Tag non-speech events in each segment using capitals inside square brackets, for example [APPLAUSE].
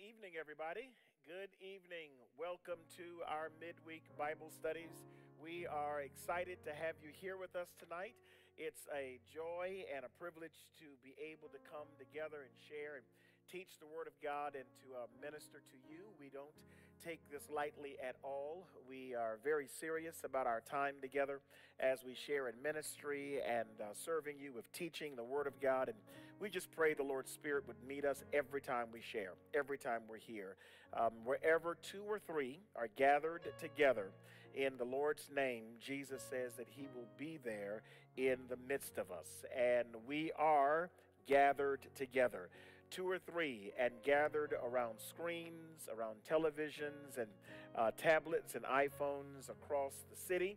Evening, everybody. Good evening. Welcome to our midweek Bible studies. We are excited to have you here with us tonight. It's a joy and a privilege to be able to come together and share and teach the Word of God and to uh, minister to you. We don't take this lightly at all. We are very serious about our time together as we share in ministry and uh, serving you with teaching the Word of God. And we just pray the Lord's Spirit would meet us every time we share, every time we're here. Um, wherever two or three are gathered together in the Lord's name, Jesus says that He will be there in the midst of us. And we are gathered together two or three and gathered around screens, around televisions and uh, tablets and iPhones across the city,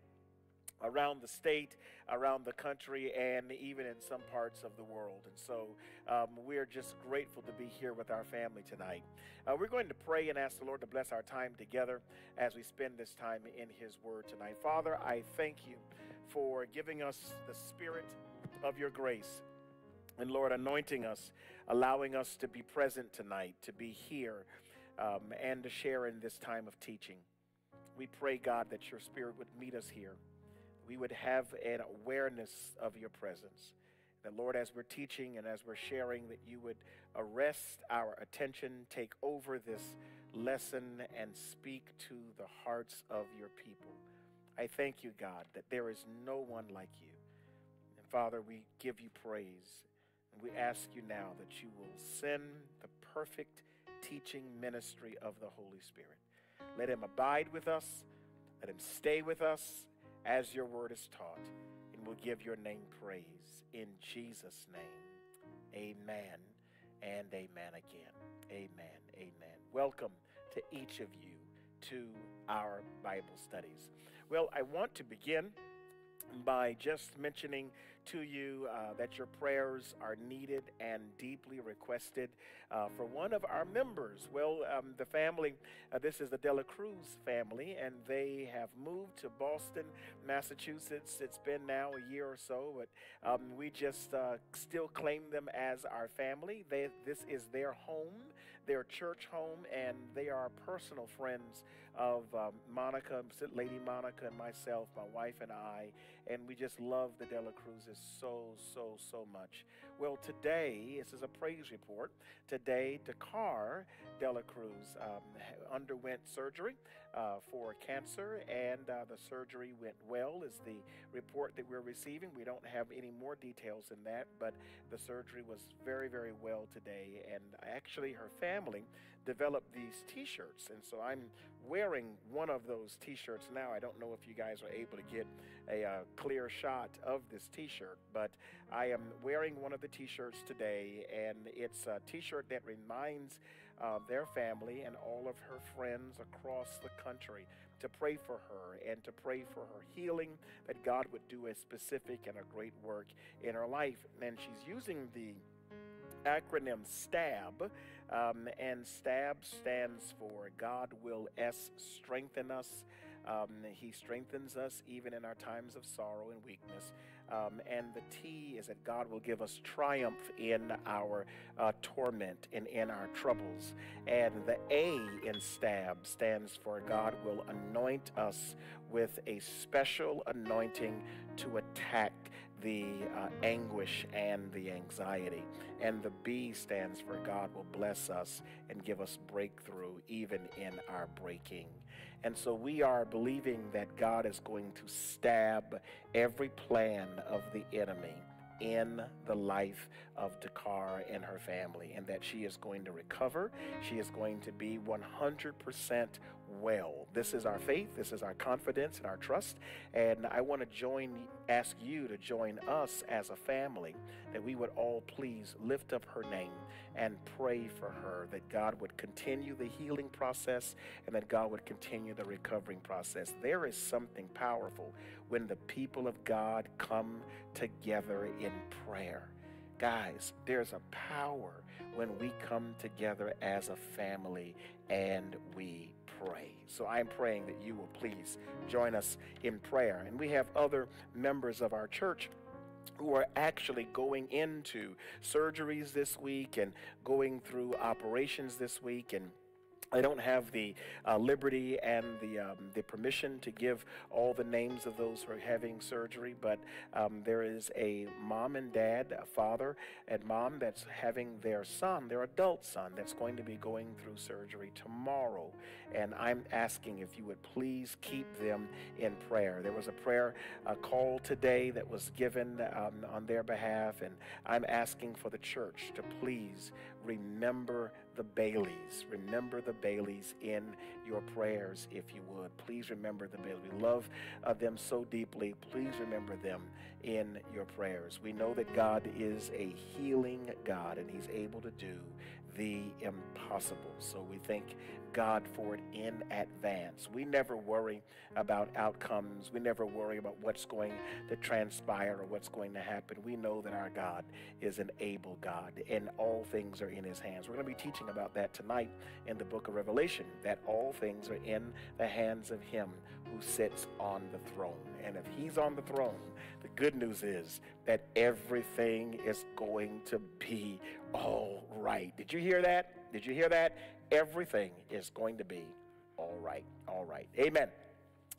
around the state, around the country, and even in some parts of the world. And so um, we're just grateful to be here with our family tonight. Uh, we're going to pray and ask the Lord to bless our time together as we spend this time in His Word tonight. Father, I thank you for giving us the Spirit of your grace. And Lord, anointing us, allowing us to be present tonight, to be here, um, and to share in this time of teaching. We pray, God, that your Spirit would meet us here we would have an awareness of your presence. That, Lord, as we're teaching and as we're sharing, that you would arrest our attention, take over this lesson, and speak to the hearts of your people. I thank you, God, that there is no one like you. And Father, we give you praise. And we ask you now that you will send the perfect teaching ministry of the Holy Spirit. Let him abide with us, let him stay with us as your word is taught, and we'll give your name praise. In Jesus' name, amen and amen again. Amen. Amen. Welcome to each of you to our Bible studies. Well, I want to begin by just mentioning to you uh, that your prayers are needed and deeply requested uh, for one of our members. Well, um, the family, uh, this is the Dela Cruz family, and they have moved to Boston, Massachusetts. It's been now a year or so, but um, we just uh, still claim them as our family. They, this is their home, their church home, and they are personal friends of um, Monica, Lady Monica, and myself, my wife and I, and we just love the Dela Cruzes so, so, so much. Well, today, this is a praise report. Today, Dakar Dela Cruz um, underwent surgery uh, for cancer, and uh, the surgery went well, is the report that we're receiving. We don't have any more details than that, but the surgery was very, very well today. And actually, her family developed these t shirts, and so I'm wearing one of those t shirts now. I don't know if you guys are able to get a uh, clear shot of this t shirt, but I am wearing one of the t shirts today, and it's a t shirt that reminds uh, their family and all of her friends across the country to pray for her and to pray for her healing, that God would do a specific and a great work in her life. And she's using the acronym STAB, um, and STAB stands for God will S strengthen us. Um, he strengthens us even in our times of sorrow and weakness. Um, and the T is that God will give us triumph in our uh, torment and in our troubles. And the A in STAB stands for God will anoint us with a special anointing to attack the uh, anguish and the anxiety. And the B stands for God will bless us and give us breakthrough even in our breaking. And so we are believing that God is going to stab every plan of the enemy in the life of Dakar and her family, and that she is going to recover. She is going to be 100% well. This is our faith, this is our confidence and our trust. And I want to join, ask you to join us as a family that we would all please lift up her name and pray for her that God would continue the healing process and that God would continue the recovering process. There is something powerful when the people of God come together in prayer. Guys, there's a power when we come together as a family and we pray. So I'm praying that you will please join us in prayer. And we have other members of our church who are actually going into surgeries this week and going through operations this week and I don't have the uh, liberty and the, um, the permission to give all the names of those who are having surgery, but um, there is a mom and dad, a father and mom that's having their son, their adult son, that's going to be going through surgery tomorrow. And I'm asking if you would please keep them in prayer. There was a prayer uh, call today that was given um, on their behalf, and I'm asking for the church to please remember the Baileys. Remember the Baileys in your prayers, if you would. Please remember the Baileys. We love uh, them so deeply. Please remember them in your prayers. We know that God is a healing God, and He's able to do the impossible. So we thank God for it in advance. We never worry about outcomes. We never worry about what's going to transpire or what's going to happen. We know that our God is an able God and all things are in his hands. We're going to be teaching about that tonight in the book of Revelation, that all things are in the hands of him who sits on the throne. And if he's on the throne, the good news is that everything is going to be all right. Did you hear that? Did you hear that? Everything is going to be all right. All right. Amen.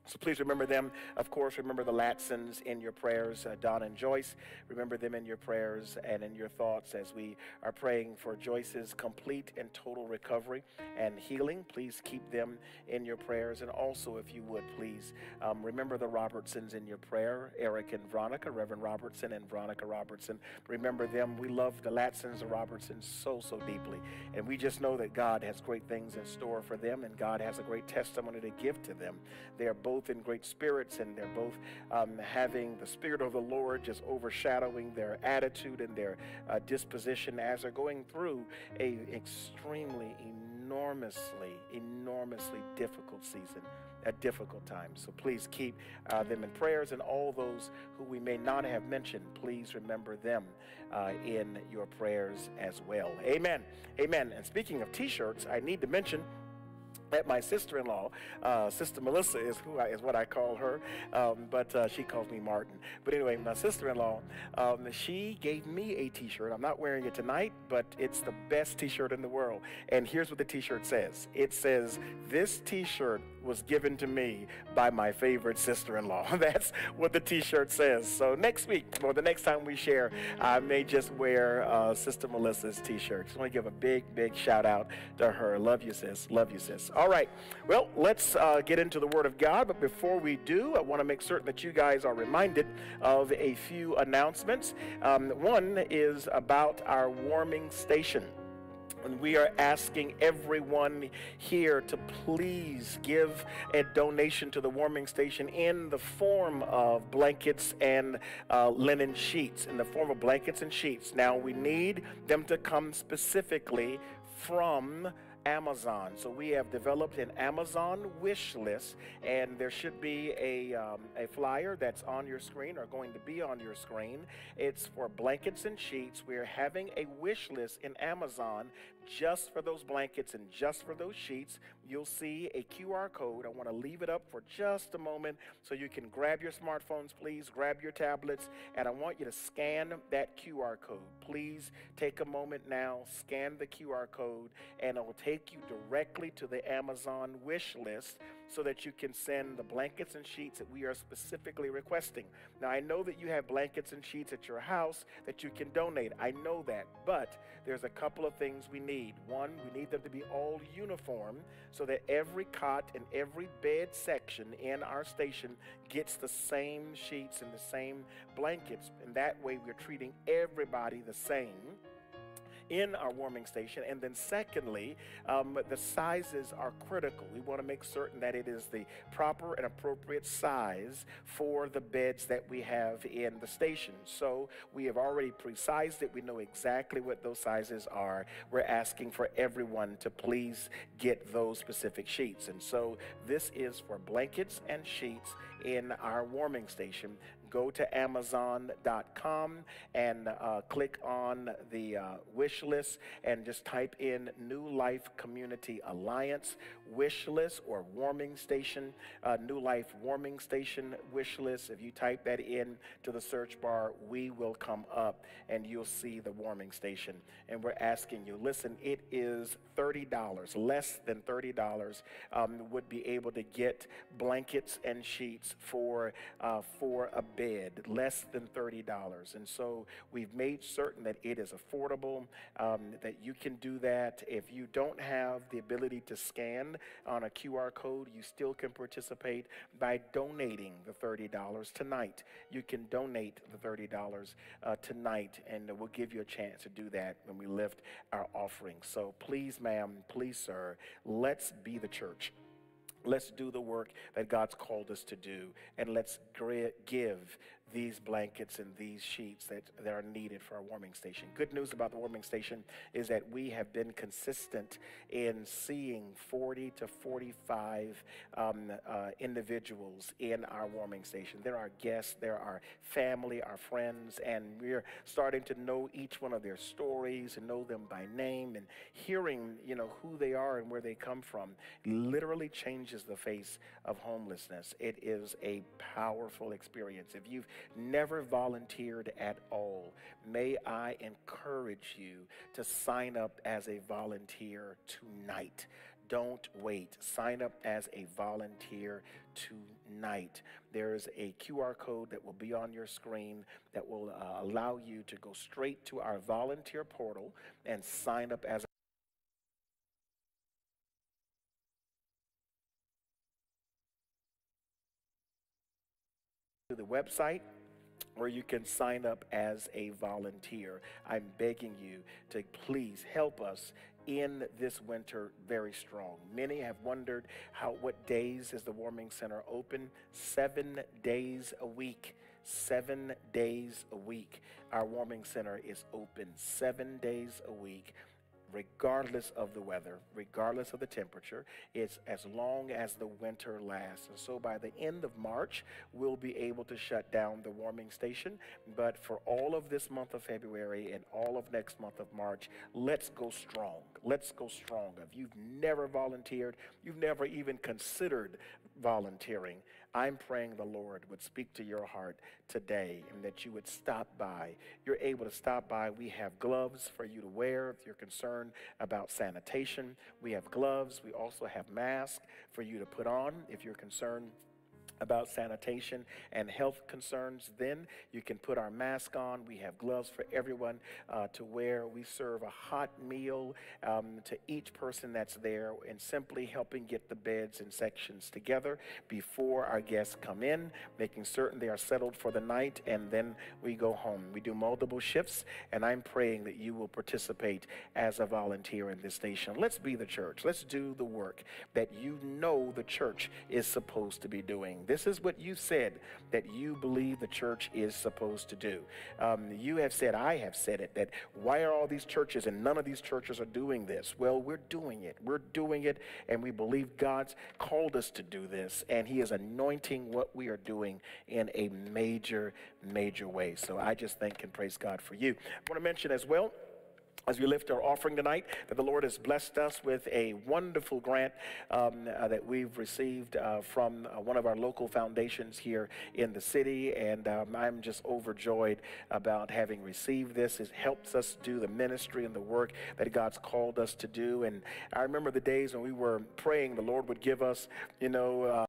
So please remember them. Of course, remember the Latsons in your prayers, uh, Don and Joyce. Remember them in your prayers and in your thoughts as we are praying for Joyce's complete and total recovery and healing. Please keep them in your prayers. And also, if you would, please um, remember the Robertsons in your prayer, Eric and Veronica, Reverend Robertson and Veronica Robertson. Remember them. We love the Latsons, the Robertsons so, so deeply. And we just know that God has great things in store for them and God has a great testimony to give to them. They are both both in great spirits and they're both um, having the Spirit of the Lord just overshadowing their attitude and their uh, disposition as they're going through a extremely, enormously, enormously difficult season a difficult time. So please keep uh, them in prayers, and all those who we may not have mentioned, please remember them uh, in your prayers as well. Amen. Amen. And speaking of t shirts, I need to mention my sister-in-law. Uh, Sister Melissa is who I, is what I call her, um, but uh, she calls me Martin. But anyway, my sister-in-law, um, she gave me a T-shirt. I'm not wearing it tonight, but it's the best T-shirt in the world. And here's what the T-shirt says. It says, "This T-shirt was given to me by my favorite sister-in-law." [LAUGHS] That's what the T-shirt says. So next week, or the next time we share, I may just wear uh, Sister Melissa's T-shirt. Just want to give a big, big shout out to her. Love you, sis. Love you, sis. All right. Well, let's uh, get into the Word of God. But before we do, I want to make certain that you guys are reminded of a few announcements. Um, one is about our warming station. And we are asking everyone here to please give a donation to the warming station in the form of blankets and uh, linen sheets, in the form of blankets and sheets. Now, we need them to come specifically from Amazon. So we have developed an Amazon wish list, and there should be a, um, a flyer that's on your screen or going to be on your screen. It's for blankets and sheets. We're having a wish list in Amazon just for those blankets and just for those sheets. You'll see a QR code. I want to leave it up for just a moment so you can grab your smartphones, please, grab your tablets, and I want you to scan that QR code. Please take a moment now, scan the QR code, and it will take you directly to the Amazon wish list so that you can send the blankets and sheets that we are specifically requesting. Now, I know that you have blankets and sheets at your house that you can donate. I know that, but there's a couple of things we need. One, we need them to be all uniform so that every cot and every bed section in our station gets the same sheets and the same blankets. And that way, we're treating everybody the same in our warming station. And then, secondly, um, the sizes are critical. We want to make certain that it is the proper and appropriate size for the beds that we have in the station. So, we have already pre-sized it. We know exactly what those sizes are. We're asking for everyone to please get those specific sheets. And so, this is for blankets and sheets in our warming station go to Amazon.com and uh, click on the uh, wish list and just type in New Life Community Alliance wish list or warming station, uh, New Life warming station wish list. If you type that in to the search bar, we will come up and you'll see the warming station. And we're asking you, listen, it is $30, less than $30, um, would be able to get blankets and sheets for, uh, for a bed, less than $30. And so we've made certain that it is affordable, um, that you can do that. If you don't have the ability to scan on a QR code, you still can participate by donating the $30 tonight. You can donate the $30 uh, tonight, and we'll give you a chance to do that when we lift our offering. So please, ma'am, please, sir, let's be the church. Let's do the work that God's called us to do, and let's give these blankets and these sheets that, that are needed for our warming station. Good news about the warming station is that we have been consistent in seeing 40 to 45 um, uh, individuals in our warming station. There are guests, there are family, our friends, and we're starting to know each one of their stories and know them by name and hearing, you know, who they are and where they come from literally changes the face of homelessness. It is a powerful experience. If you've never volunteered at all, may I encourage you to sign up as a volunteer tonight. Don't wait. Sign up as a volunteer tonight. There is a QR code that will be on your screen that will uh, allow you to go straight to our volunteer portal and sign up as to the website where you can sign up as a volunteer. I'm begging you to please help us in this winter very strong. Many have wondered how what days is the warming center open? 7 days a week. 7 days a week. Our warming center is open 7 days a week regardless of the weather, regardless of the temperature. It's as long as the winter lasts. And so by the end of March, we'll be able to shut down the warming station. But for all of this month of February and all of next month of March, let's go strong. Let's go strong. If you've never volunteered, you've never even considered volunteering, I'm praying the Lord would speak to your heart today and that you would stop by. You're able to stop by. We have gloves for you to wear if you're concerned about sanitation. We have gloves. We also have masks for you to put on if you're concerned about sanitation and health concerns, then you can put our mask on. We have gloves for everyone uh, to wear. We serve a hot meal um, to each person that's there and simply helping get the beds and sections together before our guests come in, making certain they are settled for the night, and then we go home. We do multiple shifts, and I'm praying that you will participate as a volunteer in this station. Let's be the church. Let's do the work that you know the church is supposed to be doing. This is what you said that you believe the church is supposed to do. Um, you have said, I have said it, that why are all these churches and none of these churches are doing this? Well, we're doing it. We're doing it, and we believe God's called us to do this, and He is anointing what we are doing in a major, major way. So I just thank and praise God for you. I want to mention as well as we lift our offering tonight, that the Lord has blessed us with a wonderful grant um, uh, that we've received uh, from uh, one of our local foundations here in the city. And um, I'm just overjoyed about having received this. It helps us do the ministry and the work that God's called us to do. And I remember the days when we were praying, the Lord would give us, you know, uh,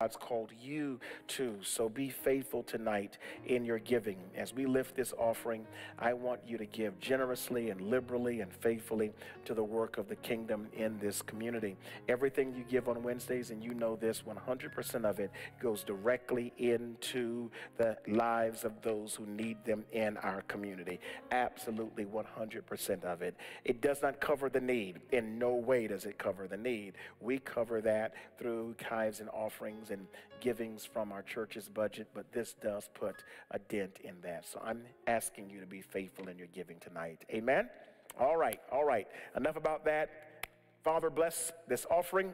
God's called you to. So be faithful tonight in your giving. As we lift this offering, I want you to give generously and liberally and faithfully to the work of the kingdom in this community. Everything you give on Wednesdays, and you know this, 100% of it goes directly into the lives of those who need them in our community. Absolutely 100% of it. It does not cover the need. In no way does it cover the need. We cover that through tithes and offerings offerings givings from our church's budget, but this does put a dent in that. So I'm asking you to be faithful in your giving tonight. Amen? All right, all right. Enough about that. Father, bless this offering.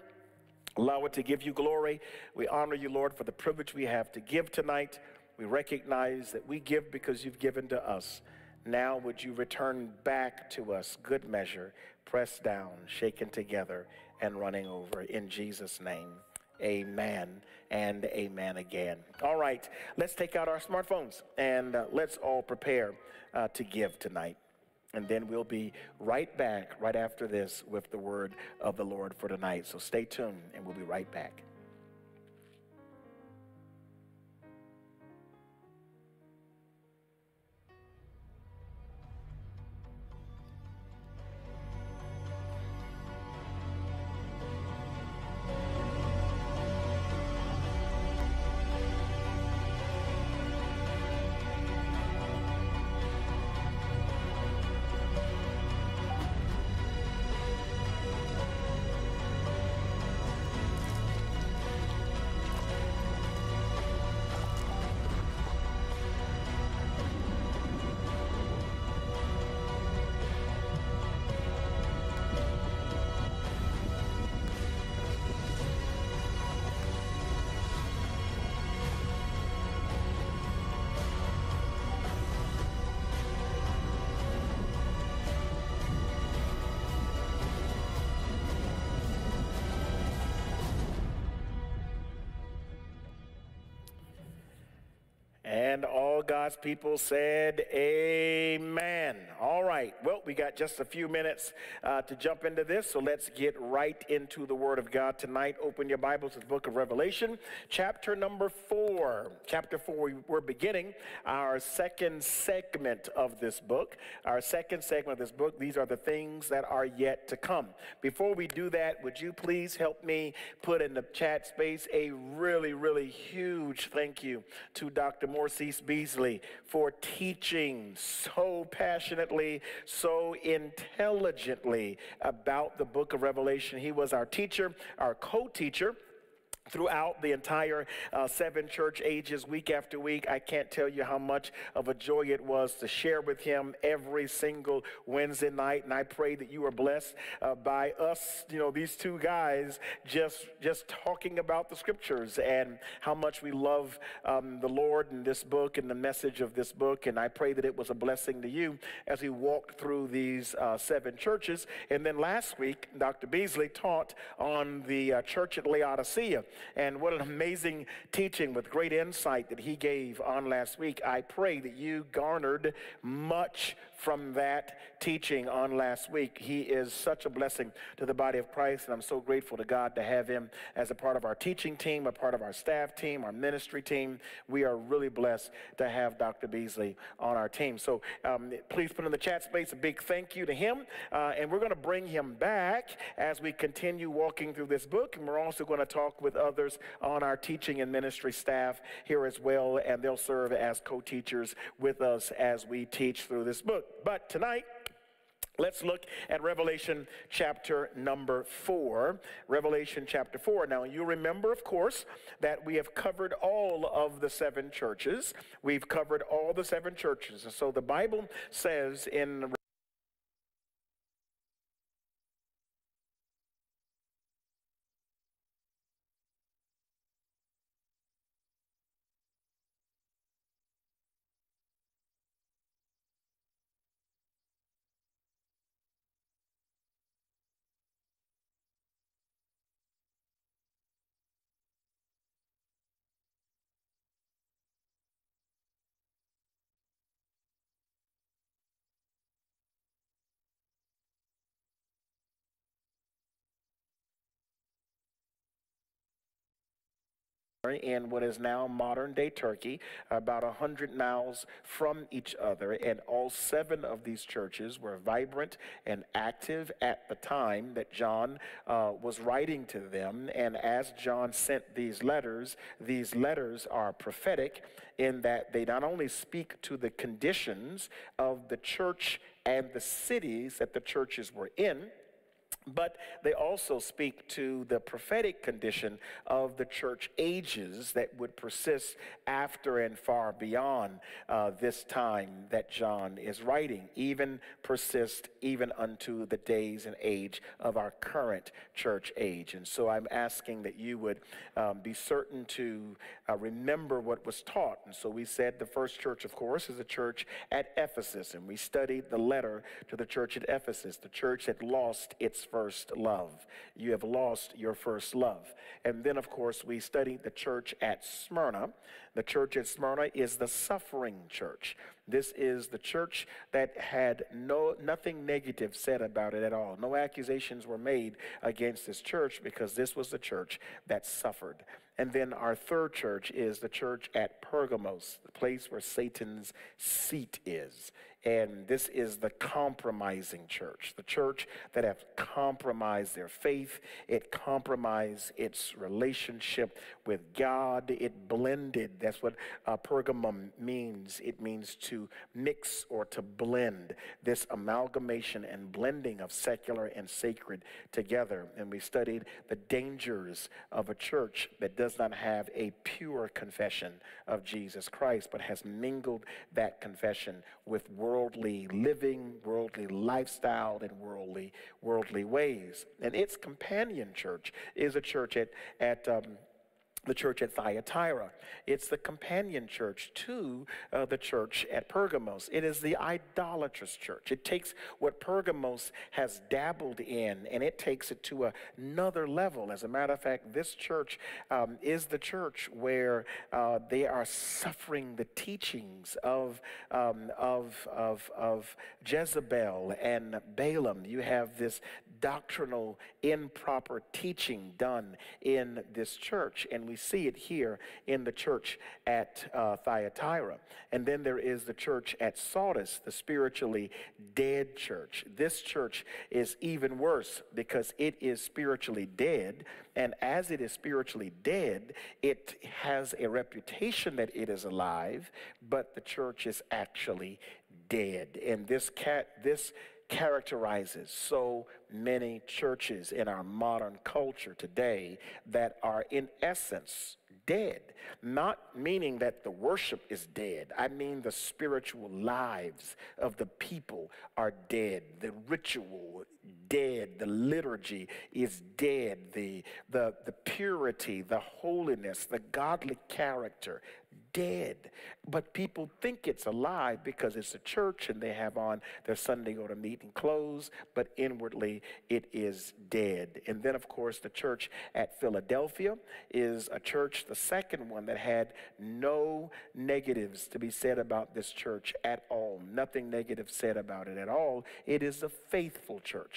Allow it to give you glory. We honor you, Lord, for the privilege we have to give tonight. We recognize that we give because you've given to us. Now would you return back to us good measure, pressed down, shaken together, and running over. In Jesus' name, amen and amen again. All right, let's take out our smartphones and uh, let's all prepare uh, to give tonight. And then we'll be right back right after this with the word of the Lord for tonight. So stay tuned and we'll be right back. And all God's people said, Amen. All right. Well, we got just a few minutes uh, to jump into this, so let's get right into the Word of God tonight. Open your Bibles to the book of Revelation, chapter number four. Chapter four, we're beginning our second segment of this book. Our second segment of this book, these are the things that are yet to come. Before we do that, would you please help me put in the chat space a really, really huge thank you to Dr. Morcease Beasley for teaching so passionately, so intelligently about the book of Revelation. He was our teacher, our co teacher throughout the entire uh, seven church ages week after week i can't tell you how much of a joy it was to share with him every single wednesday night. And i pray that you are blessed uh, by us you know these two guys just just talking about the scriptures and how much we love um, the lord and this book and the message of this book. And i pray that it was a blessing to you as we walked through these uh, seven churches. And then last week dr beasley taught on the uh, church at laodicea and what an amazing teaching with great insight that he gave on last week. I pray that you garnered much from that teaching on last week. He is such a blessing to the body of Christ, and I'm so grateful to God to have him as a part of our teaching team, a part of our staff team, our ministry team. We are really blessed to have Dr. Beasley on our team. So um, please put in the chat space a big thank you to him, uh, and we're going to bring him back as we continue walking through this book, and we're also going to talk with others on our teaching and ministry staff here as well, and they'll serve as co-teachers with us as we teach through this book. But tonight, Let's look at Revelation chapter number four. Revelation chapter four. Now, you remember, of course, that we have covered all of the seven churches. We've covered all the seven churches. And so the Bible says in in what is now modern day Turkey, about 100 miles from each other. And all seven of these churches were vibrant and active at the time that John uh, was writing to them. And as John sent these letters, these letters are prophetic in that they not only speak to the conditions of the church and the cities that the churches were in but they also speak to the prophetic condition of the church ages that would persist after and far beyond uh, this time that John is writing, even persist even unto the days and age of our current church age. And so I'm asking that you would um, be certain to uh, remember what was taught. And so we said the first church, of course, is a church at Ephesus, and we studied the letter to the church at Ephesus, the church that lost its first love. You have lost your first love. And then, of course, we studied the church at Smyrna. The church at Smyrna is the suffering church. This is the church that had no nothing negative said about it at all. No accusations were made against this church because this was the church that suffered. And then our third church is the church at Pergamos, the place where Satan's seat is. And this is the compromising church, the church that have compromised their faith. It compromised its relationship with God. It blended. That's what uh, Pergamum means. It means to mix or to blend this amalgamation and blending of secular and sacred together. And we studied the dangers of a church that does not have a pure confession of Jesus Christ, but has mingled that confession with world worldly living, worldly lifestyle, and worldly worldly ways. And its companion church is a church at at um, the church at Thyatira. It's the companion church to uh, the church at Pergamos. It is the idolatrous church. It takes what Pergamos has dabbled in and it takes it to another level. As a matter of fact, this church um, is the church where uh, they are suffering the teachings of, um, of, of, of Jezebel and Balaam. You have this doctrinal, improper teaching done in this church. And we see it here in the church at uh, Thyatira. And then there is the church at Sardis, the spiritually dead church. This church is even worse because it is spiritually dead. And as it is spiritually dead, it has a reputation that it is alive, but the church is actually dead. And this cat, this characterizes so many churches in our modern culture today that are, in essence, dead. Not meaning that the worship is dead, I mean the spiritual lives of the people are dead. The ritual dead. The liturgy is dead. The, the, the purity, the holiness, the godly character, dead. But people think it's alive because it's a church and they have on their Sunday go to meeting clothes, but inwardly it is dead. And then, of course, the church at Philadelphia is a church, the second one that had no negatives to be said about this church at all. Nothing negative said about it at all. It is a faithful church.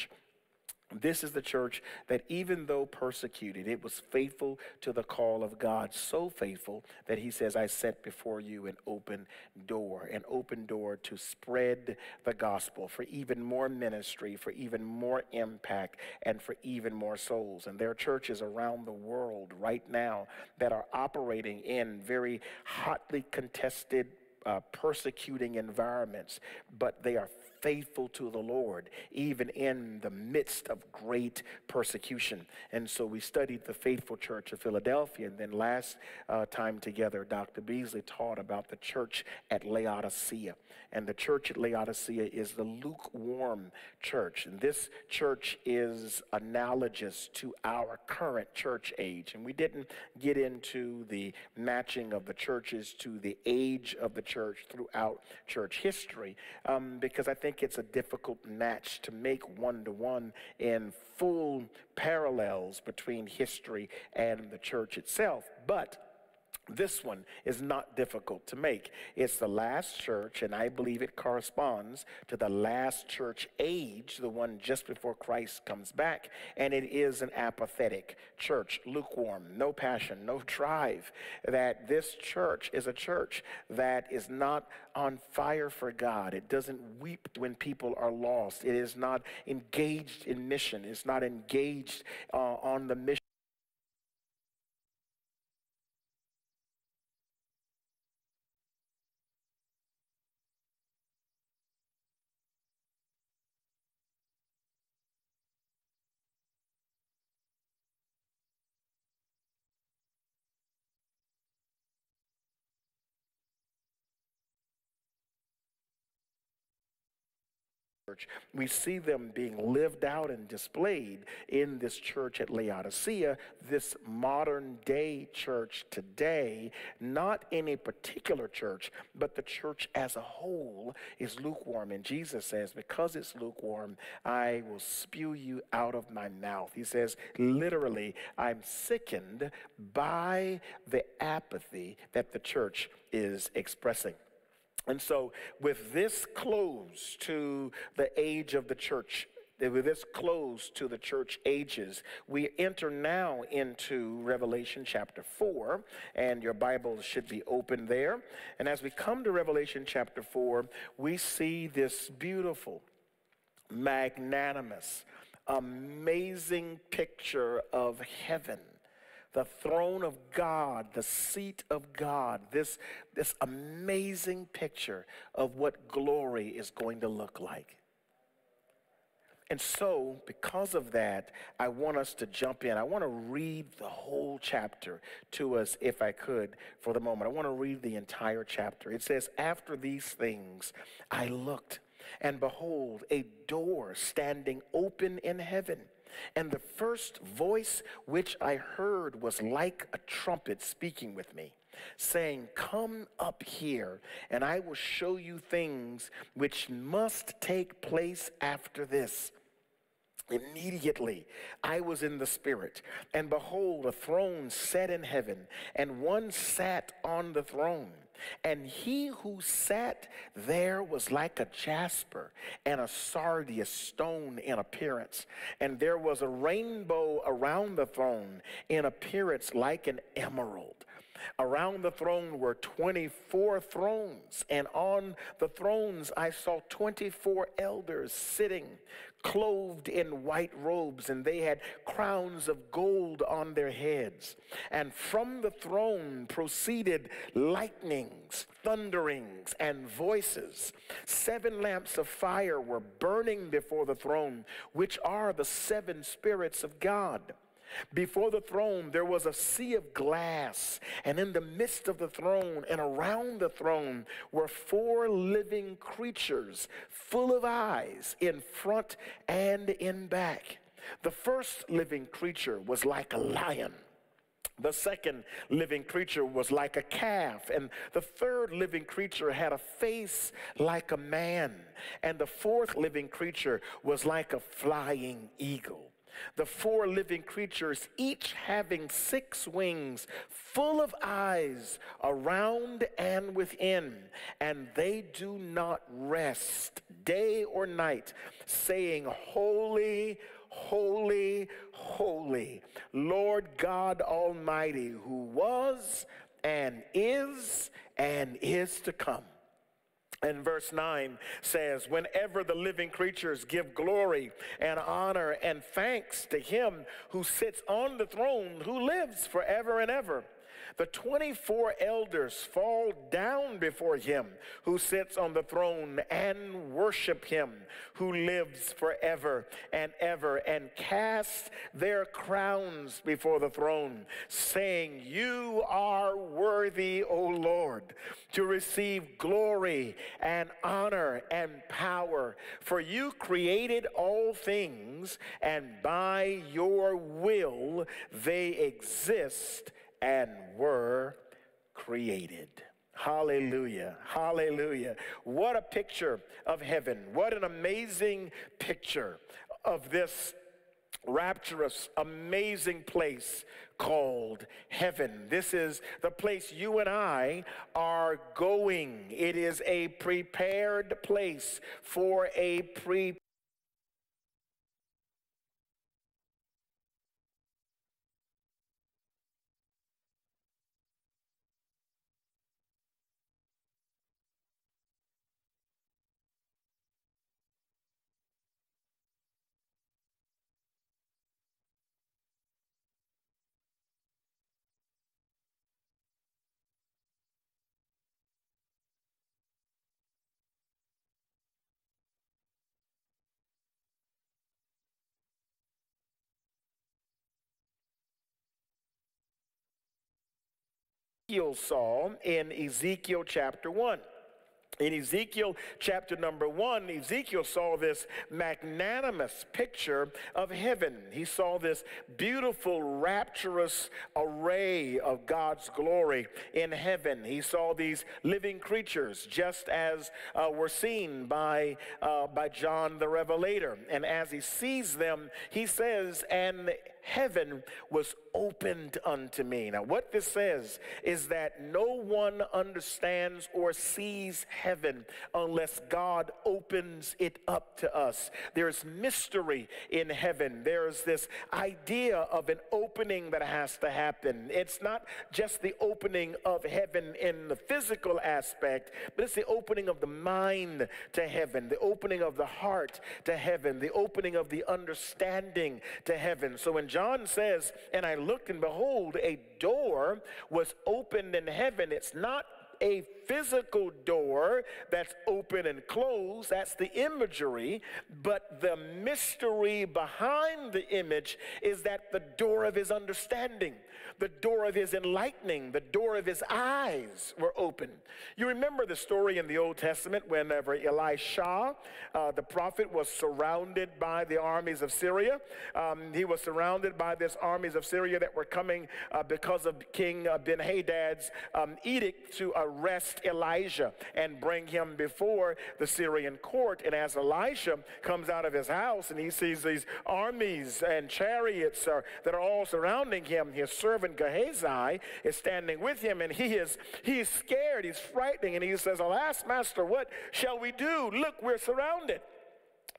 This is the church that, even though persecuted, it was faithful to the call of God, so faithful that he says, I set before you an open door, an open door to spread the gospel for even more ministry, for even more impact, and for even more souls. And there are churches around the world right now that are operating in very hotly contested uh, persecuting environments, but they are faithful to the Lord, even in the midst of great persecution. And so we studied the faithful church of Philadelphia. And then last uh, time together, Dr. Beasley taught about the church at Laodicea. And the church at Laodicea is the lukewarm church. And this church is analogous to our current church age. And we didn't get into the matching of the churches to the age of the church throughout church history um, because I think think it's a difficult match to make one to one in full parallels between history and the church itself. But this one is not difficult to make. It's the last church, and I believe it corresponds to the last church age, the one just before Christ comes back. And it is an apathetic church, lukewarm, no passion, no drive. That this church is a church that is not on fire for God. It doesn't weep when people are lost. It is not engaged in mission. It's not engaged uh, on the mission church. We see them being lived out and displayed in this church at Laodicea, this modern day church today, not any particular church, but the church as a whole is lukewarm. And Jesus says, Because it's lukewarm, I will spew you out of my mouth. He says, literally, I'm sickened by the apathy that the church is expressing. And so, with this close to the age of the church, with this close to the church ages, we enter now into Revelation chapter 4, and your Bible should be open there. And as we come to Revelation chapter 4, we see this beautiful, magnanimous, amazing picture of heaven the throne of God, the seat of God, this, this amazing picture of what glory is going to look like. And so, because of that, I want us to jump in. I want to read the whole chapter to us, if I could, for the moment. I want to read the entire chapter. It says, After these things, I looked, and behold, a door standing open in heaven. And the first voice which I heard was like a trumpet speaking with me, saying, Come up here, and I will show you things which must take place after this. Immediately I was in the Spirit, and behold, a throne set in heaven, and one sat on the throne. And he who sat there was like a jasper and a sardius stone in appearance. And there was a rainbow around the throne in appearance like an emerald. Around the throne were 24 thrones, and on the thrones I saw 24 elders sitting, clothed in white robes, and they had crowns of gold on their heads. And from the throne proceeded lightnings, thunderings, and voices. Seven lamps of fire were burning before the throne, which are the seven spirits of God. Before the throne, there was a sea of glass, and in the midst of the throne and around the throne were four living creatures full of eyes in front and in back. The first living creature was like a lion. The second living creature was like a calf, and the third living creature had a face like a man, and the fourth living creature was like a flying eagle the four living creatures, each having six wings, full of eyes around and within, and they do not rest day or night, saying, Holy, holy, holy, Lord God Almighty, who was and is and is to come. And verse 9 says, Whenever the living creatures give glory and honor and thanks to him who sits on the throne, who lives forever and ever. The 24 elders fall down before him who sits on the throne and worship him who lives forever and ever and cast their crowns before the throne, saying, You are worthy, O Lord, to receive glory and honor and power, for you created all things, and by your will they exist and were created. Hallelujah. Hallelujah. What a picture of heaven. What an amazing picture of this rapturous, amazing place called heaven. This is the place you and I are going. It is a prepared place for a pre Ezekiel saw in Ezekiel chapter 1. In Ezekiel chapter number one, Ezekiel saw this magnanimous picture of heaven. He saw this beautiful, rapturous array of God's glory in heaven. He saw these living creatures just as uh, were seen by, uh, by John the Revelator. And as he sees them, he says, and heaven was opened unto me. Now, what this says is that no one understands or sees heaven unless God opens it up to us. There's mystery in heaven. There's this idea of an opening that has to happen. It's not just the opening of heaven in the physical aspect, but it's the opening of the mind to heaven, the opening of the heart to heaven, the opening of the understanding to heaven. So when John says, and I looked and behold, a door was opened in heaven. It's not a physical door that's open and closed. That's the imagery. But the mystery behind the image is that the door of his understanding the door of his enlightening, the door of his eyes were open. You remember the story in the Old Testament whenever Elisha, uh, the prophet, was surrounded by the armies of Syria. Um, he was surrounded by this armies of Syria that were coming uh, because of King uh, Ben Hadad's um, edict to arrest Elijah and bring him before the Syrian court. And as Elisha comes out of his house and he sees these armies and chariots uh, that are all surrounding him, his servant servant Gehazi is standing with him and he is he's scared, he's frightening, and he says, Alas, master, what shall we do? Look, we're surrounded.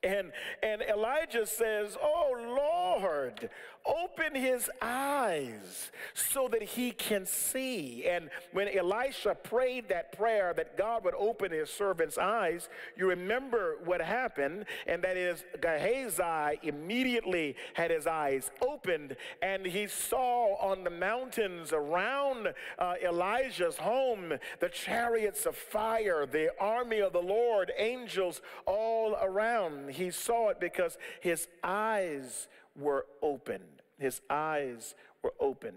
And, and Elijah says, Oh Lord, open his eyes so that he can see. And when Elisha prayed that prayer that God would open his servant's eyes, you remember what happened, and that is Gehazi immediately had his eyes opened, and he saw on the mountains around uh, Elijah's home the chariots of fire, the army of the Lord, angels all around. He saw it because his eyes were opened his eyes were open.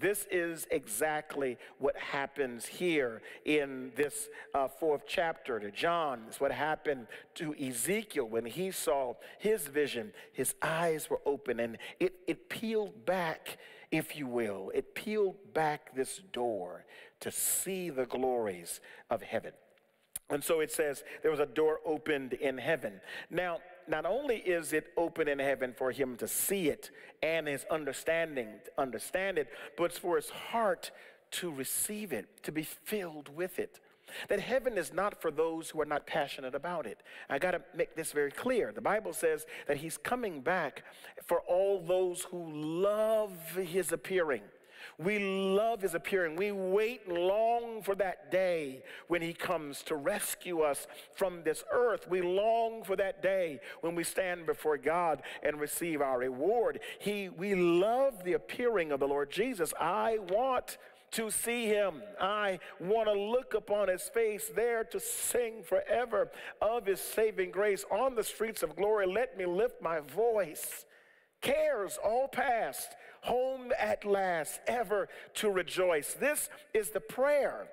This is exactly what happens here in this uh, fourth chapter to John. It's what happened to Ezekiel when he saw his vision. His eyes were open and it, it peeled back, if you will, it peeled back this door to see the glories of heaven. And so it says there was a door opened in heaven. Now, not only is it open in heaven for him to see it and his understanding to understand it, but it's for his heart to receive it, to be filled with it. That heaven is not for those who are not passionate about it. I got to make this very clear. The Bible says that he's coming back for all those who love his appearing. We love his appearing. We wait long for that day when he comes to rescue us from this earth. We long for that day when we stand before God and receive our reward. He, we love the appearing of the Lord Jesus. I want to see him. I want to look upon his face there to sing forever of his saving grace. On the streets of glory, let me lift my voice. Cares all past home at last, ever to rejoice. This is the prayer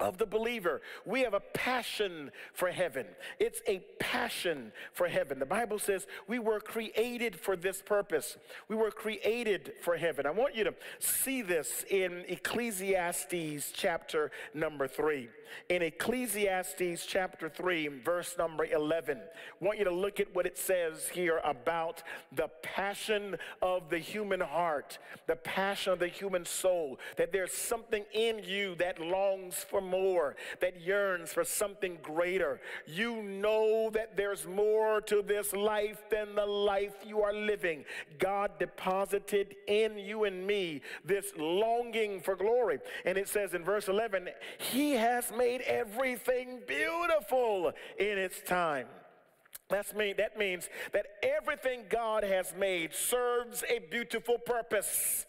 of the believer. We have a passion for heaven. It's a passion for heaven. The Bible says we were created for this purpose. We were created for heaven. I want you to see this in Ecclesiastes chapter number 3. In Ecclesiastes chapter 3, verse number 11, I want you to look at what it says here about the passion of the human heart, the passion of the human soul, that there's something in you that longs for more, that yearns for something greater. You know that there's more to this life than the life you are living. God deposited in you and me this longing for glory. And it says in verse 11, He has made everything beautiful in its time. That's mean, that means that everything God has made serves a beautiful purpose.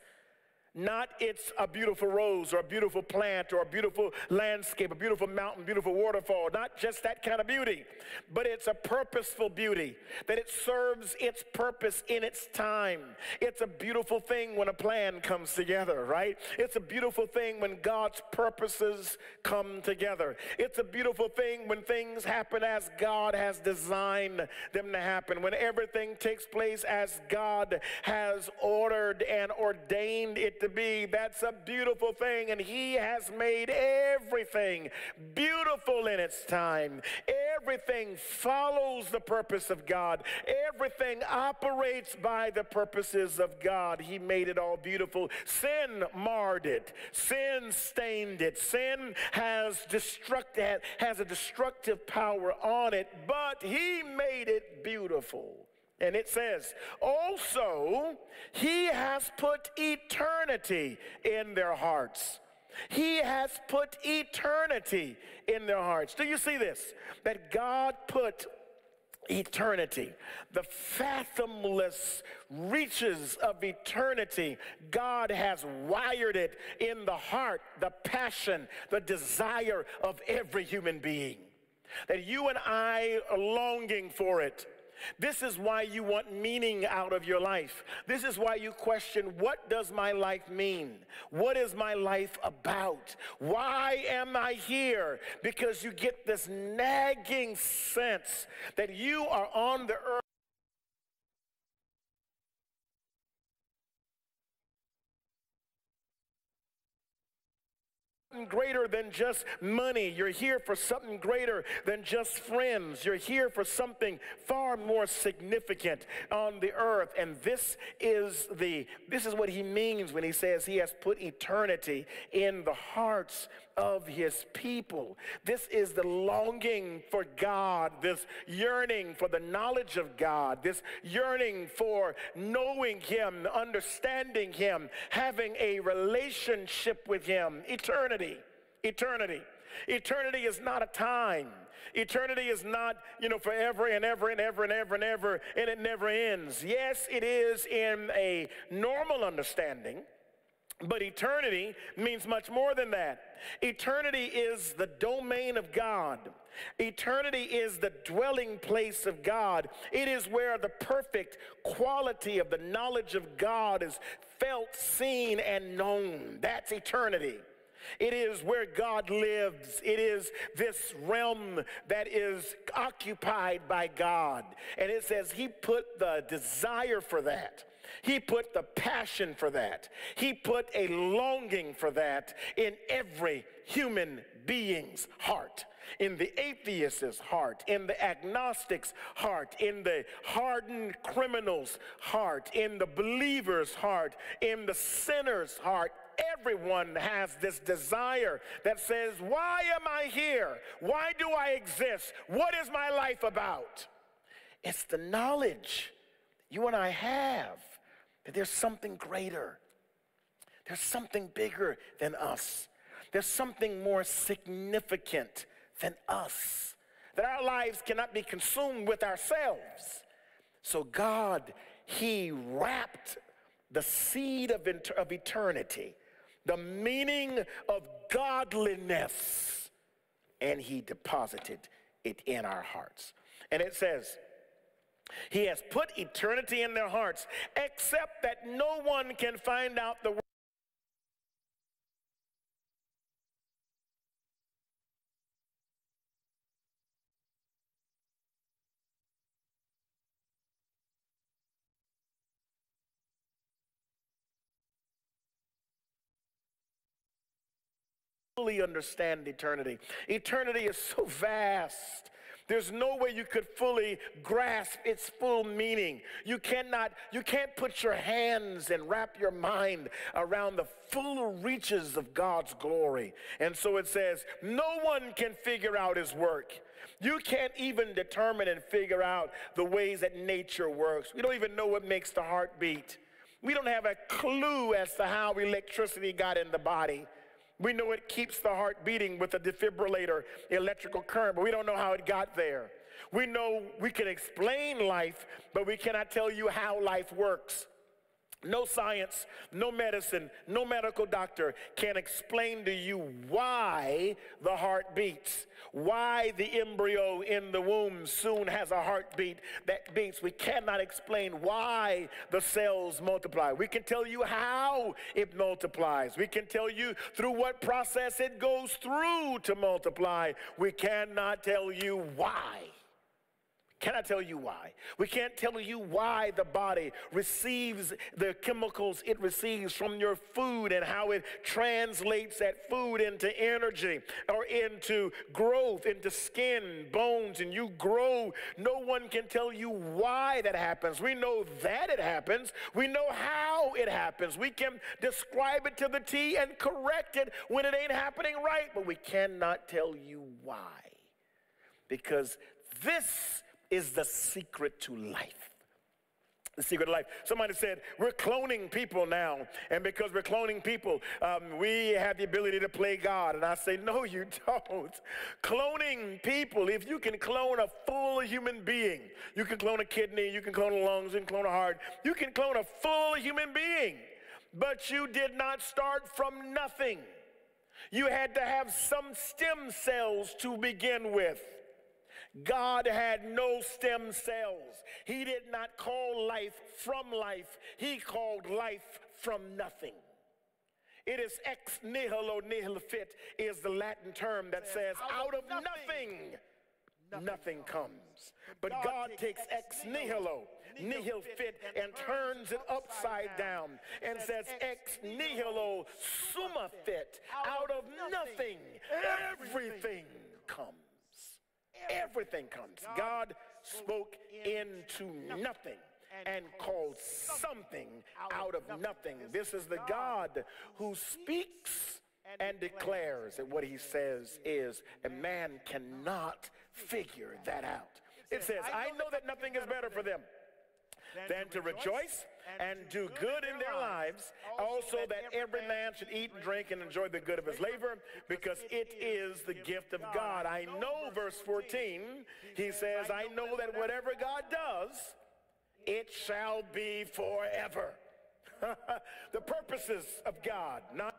Not it's a beautiful rose or a beautiful plant or a beautiful landscape, a beautiful mountain, beautiful waterfall. Not just that kind of beauty, but it's a purposeful beauty that it serves its purpose in its time. It's a beautiful thing when a plan comes together, right? It's a beautiful thing when God's purposes come together. It's a beautiful thing when things happen as God has designed them to happen, when everything takes place as God has ordered and ordained it to be. That's a beautiful thing. And He has made everything beautiful in its time. Everything follows the purpose of God, everything operates by the purposes of God. He made it all beautiful. Sin marred it, sin stained it, sin has, destruct, has a destructive power on it, but He made it beautiful. And it says, also, he has put eternity in their hearts. He has put eternity in their hearts. Do you see this? That God put eternity, the fathomless reaches of eternity, God has wired it in the heart, the passion, the desire of every human being. That you and I are longing for it. This is why you want meaning out of your life. This is why you question what does my life mean? What is my life about? Why am I here? Because you get this nagging sense that you are on the earth. Greater than just money. You're here for something greater than just friends. You're here for something far more significant on the earth. And this is the this is what he means when he says he has put eternity in the hearts of his people. This is the longing for God, this yearning for the knowledge of God, this yearning for knowing him, understanding him, having a relationship with him. Eternity. Eternity. Eternity is not a time. Eternity is not, you know, forever and ever and ever and ever and ever, and it never ends. Yes, it is in a normal understanding. But eternity means much more than that. Eternity is the domain of God. Eternity is the dwelling place of God. It is where the perfect quality of the knowledge of God is felt, seen, and known. That's eternity. It is where God lives. It is this realm that is occupied by God. And it says He put the desire for that he put the passion for that. He put a longing for that in every human being's heart. In the atheist's heart, in the agnostic's heart, in the hardened criminal's heart, in the believer's heart, in the sinner's heart, everyone has this desire that says, Why am I here? Why do I exist? What is my life about? It's the knowledge you and I have that there's something greater. There's something bigger than us. There's something more significant than us. That our lives cannot be consumed with ourselves. So God, He wrapped the seed of, of eternity, the meaning of godliness, and He deposited it in our hearts. And it says, he has put eternity in their hearts, except that no one can find out the fully understand eternity. Eternity is so vast. There's no way you could fully grasp its full meaning. You cannot, you can't put your hands and wrap your mind around the full reaches of God's glory. And so it says, no one can figure out his work. You can't even determine and figure out the ways that nature works. We don't even know what makes the heart beat. We don't have a clue as to how electricity got in the body. We know it keeps the heart beating with a defibrillator, electrical current, but we don't know how it got there. We know we can explain life, but we cannot tell you how life works. No science, no medicine, no medical doctor can explain to you why the heart beats, why the embryo in the womb soon has a heartbeat that beats. We cannot explain why the cells multiply. We can tell you how it multiplies. We can tell you through what process it goes through to multiply. We cannot tell you why. Can I tell you why? We can't tell you why the body receives the chemicals it receives from your food and how it translates that food into energy or into growth, into skin, bones, and you grow. No one can tell you why that happens. We know that it happens, we know how it happens. We can describe it to the T and correct it when it ain't happening right, but we cannot tell you why. Because this is the secret to life. The secret of life. Somebody said, We're cloning people now. And because we're cloning people, um, we have the ability to play God. And I say, No, you [LAUGHS] don't. Cloning people, if you can clone a full human being, you can clone a kidney, you can clone a lungs, you can clone a heart, you can clone a full human being. But you did not start from nothing. You had to have some stem cells to begin with. God had no stem cells. He did not call life from life, He called life from nothing. It is ex nihilo nihil fit is the Latin term that says out of nothing, nothing, nothing comes. But God takes ex nihilo nihil fit and turns it upside down and says ex nihilo summa fit. Out of nothing, everything comes. Everything comes. God spoke into nothing and called something out of nothing. This is the God who speaks and declares that what he says is, a man cannot figure that out. It says, I know that nothing is better for them than to rejoice and do good in their lives, also that every man should eat and drink and enjoy the good of his labor, because it is the gift of God. I know, verse 14, he says, I know that whatever God does, it shall be forever. [LAUGHS] the purposes of God, not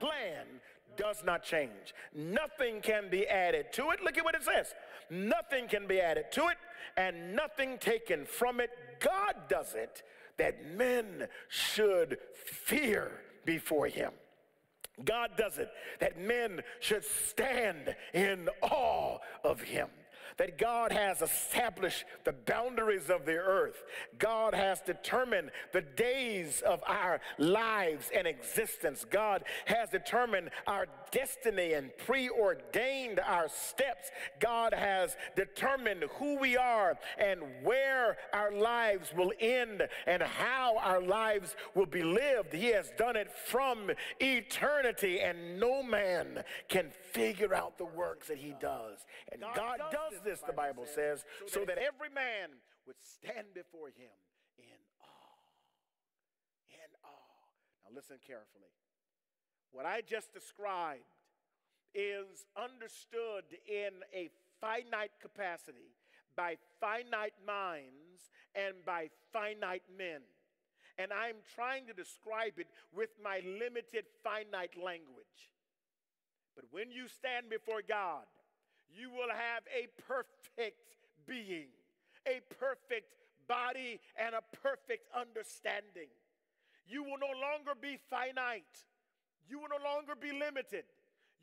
plan does not change. Nothing can be added to it. Look at what it says. Nothing can be added to it and nothing taken from it. God does it that men should fear before him. God does it that men should stand in awe of him that God has established the boundaries of the earth. God has determined the days of our lives and existence. God has determined our destiny and preordained our steps. God has determined who we are and where our lives will end and how our lives will be lived. He has done it from eternity, and no man can figure out the works that he does. And God, God does this, the Bible says, so that every man would stand before him in awe. In awe. Now listen carefully. What I just described is understood in a finite capacity by finite minds and by finite men. And I'm trying to describe it with my limited finite language. But when you stand before God, you will have a perfect being, a perfect body, and a perfect understanding. You will no longer be finite. You will no longer be limited.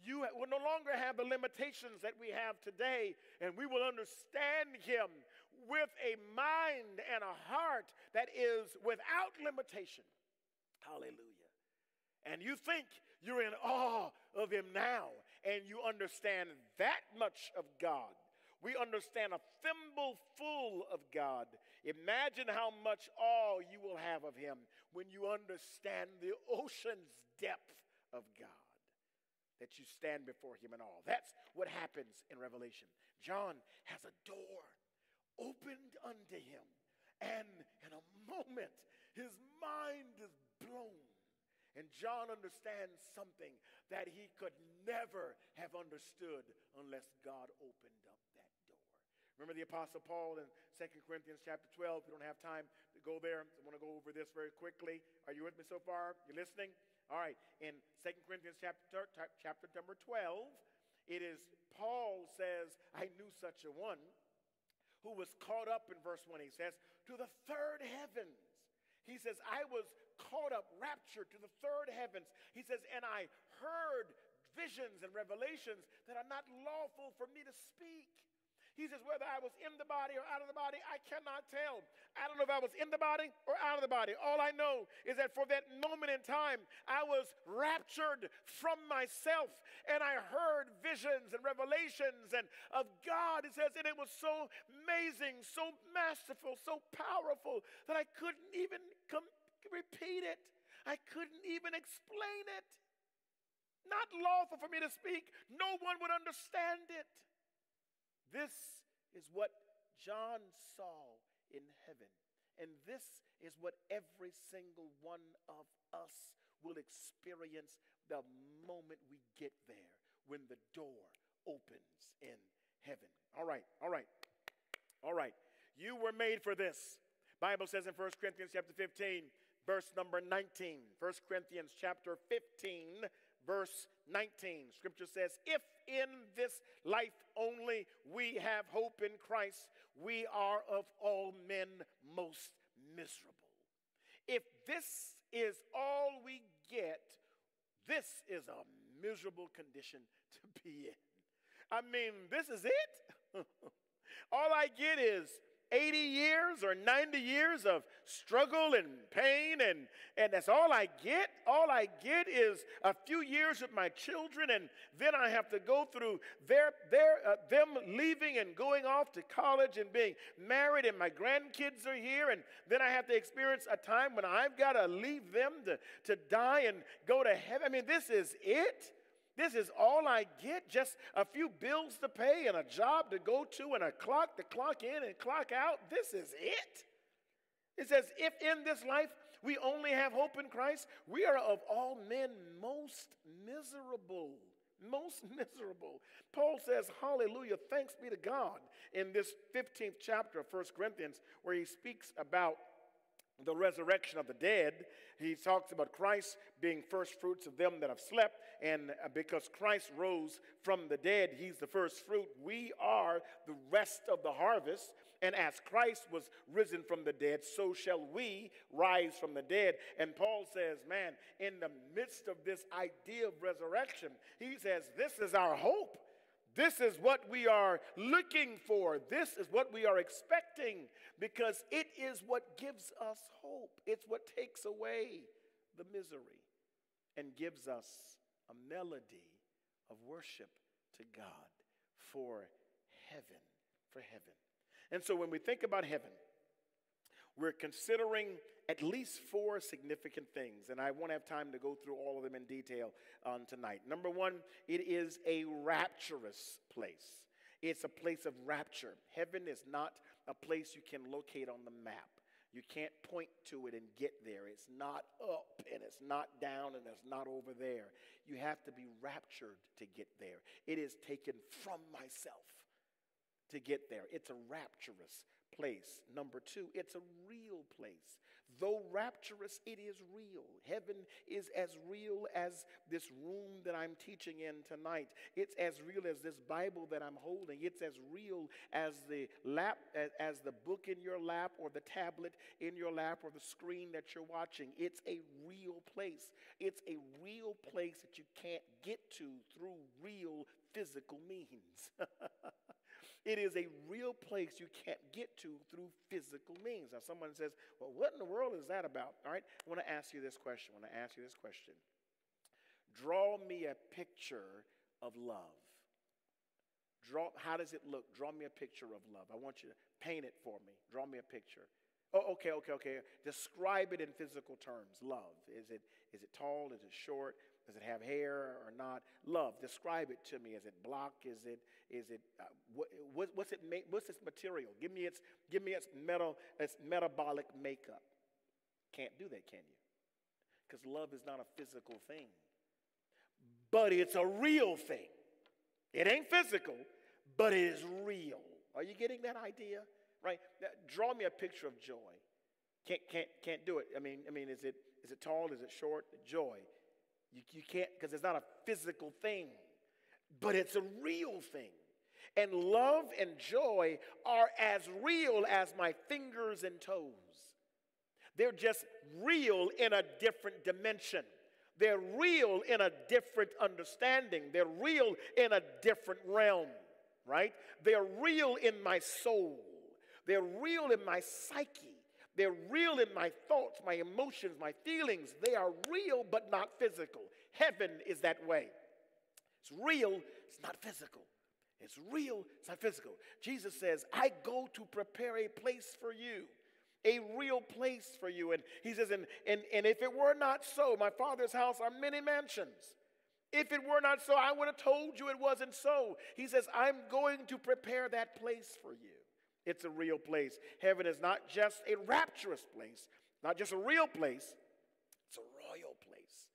You will no longer have the limitations that we have today, and we will understand Him with a mind and a heart that is without limitation. Hallelujah. And you think you're in awe of Him now, and you understand that much of God. We understand a thimble full of God. Imagine how much awe you will have of Him when you understand the ocean's depth of God. that you stand before him and all. That's what happens in Revelation. John has a door opened unto him, and in a moment, his mind is blown. And John understands something that he could never have understood unless God opened up that door. Remember the Apostle Paul in 2 Corinthians chapter 12? We don't have time to go there. I want to go over this very quickly. Are you with me so far? You listening? All right. In 2 Corinthians chapter, chapter number 12, it is Paul says, I knew such a one who was caught up in verse 1. He says, to the third heavens. He says, I was caught up, raptured to the third heavens. He says, and I heard visions and revelations that are not lawful for me to speak. He says, whether I was in the body or out of the body, I cannot tell. I don't know if I was in the body or out of the body. All I know is that for that moment in time, I was raptured from myself and I heard visions and revelations and of God. It says, and it was so amazing, so masterful, so powerful that I couldn't even come repeat it. I couldn't even explain it. Not lawful for me to speak. No one would understand it. This is what John saw in heaven. And this is what every single one of us will experience the moment we get there when the door opens in heaven. All right, all right, all right. You were made for this. Bible says in 1 Corinthians chapter 15, verse number 19. 1 Corinthians chapter 15, verse 19. Scripture says, If in this life only we have hope in Christ, we are of all men most miserable. If this is all we get, this is a miserable condition to be in. I mean, this is it. [LAUGHS] all I get is 80 years or 90 years of struggle and pain and and that's all I get. All I get is a few years with my children and then I have to go through their their uh, them leaving and going off to college and being married and my grandkids are here and then I have to experience a time when I've got to leave them to to die and go to heaven. I mean, this is it. This is all I get, just a few bills to pay and a job to go to and a clock to clock in and clock out. This is it. It says, if in this life we only have hope in Christ, we are of all men most miserable. Most [LAUGHS] miserable. Paul says, Hallelujah, thanks be to God, in this 15th chapter of 1 Corinthians, where he speaks about the resurrection of the dead. He talks about Christ being first fruits of them that have slept. And uh, because Christ rose from the dead, he's the first fruit. We are the rest of the harvest. And as Christ was risen from the dead, so shall we rise from the dead. And Paul says, man, in the midst of this idea of resurrection, he says, this is our hope. This is what we are looking for. This is what we are expecting because it is what gives us hope. It's what takes away the misery and gives us a melody of worship to God for heaven, for heaven. And so when we think about heaven, we're considering at least four significant things, and I won't have time to go through all of them in detail um, tonight. Number one, it is a rapturous place. It's a place of rapture. Heaven is not a place you can locate on the map. You can't point to it and get there. It's not up and it's not down and it's not over there. You have to be raptured to get there. It is taken from myself to get there. It's a rapturous place. Number two, it's a real place. Though rapturous, it is real. Heaven is as real as this room that I'm teaching in tonight. It's as real as this Bible that I'm holding. It's as real as the lap as the book in your lap or the tablet in your lap or the screen that you're watching. It's a real place. It's a real place that you can't get to through real physical means. [LAUGHS] It is a real place you can't get to through physical means. Now, someone says, Well, what in the world is that about? All right, I want to ask you this question. I want to ask you this question. Draw me a picture of love. Draw, how does it look? Draw me a picture of love. I want you to paint it for me. Draw me a picture. Oh, okay, okay, okay. Describe it in physical terms. Love. Is it is it tall? Is it short? Does it have hair or not? Love. Describe it to me. Is it block? Is it is it uh, what, what, what's it what's its material? Give me its give me its metal its metabolic makeup. Can't do that, can you? Because love is not a physical thing. But it's a real thing. It ain't physical, but it is real. Are you getting that idea? Right? Now, draw me a picture of joy. Can't, can't, can't do it. I mean, I mean, is it, is it tall? Is it short? Joy. You, you can't, because it's not a physical thing, but it's a real thing. And love and joy are as real as my fingers and toes. They're just real in a different dimension. They're real in a different understanding. They're real in a different realm, right? They're real in my soul. They're real in my psyche. They're real in my thoughts, my emotions, my feelings. They are real but not physical. Heaven is that way. It's real, it's not physical. It's real, it's not physical. Jesus says, I go to prepare a place for you, a real place for you. And he says, and, and, and if it were not so, my Father's house are many mansions. If it were not so, I would have told you it wasn't so. He says, I'm going to prepare that place for you. It's a real place. Heaven is not just a rapturous place, not just a real place, it's a royal place.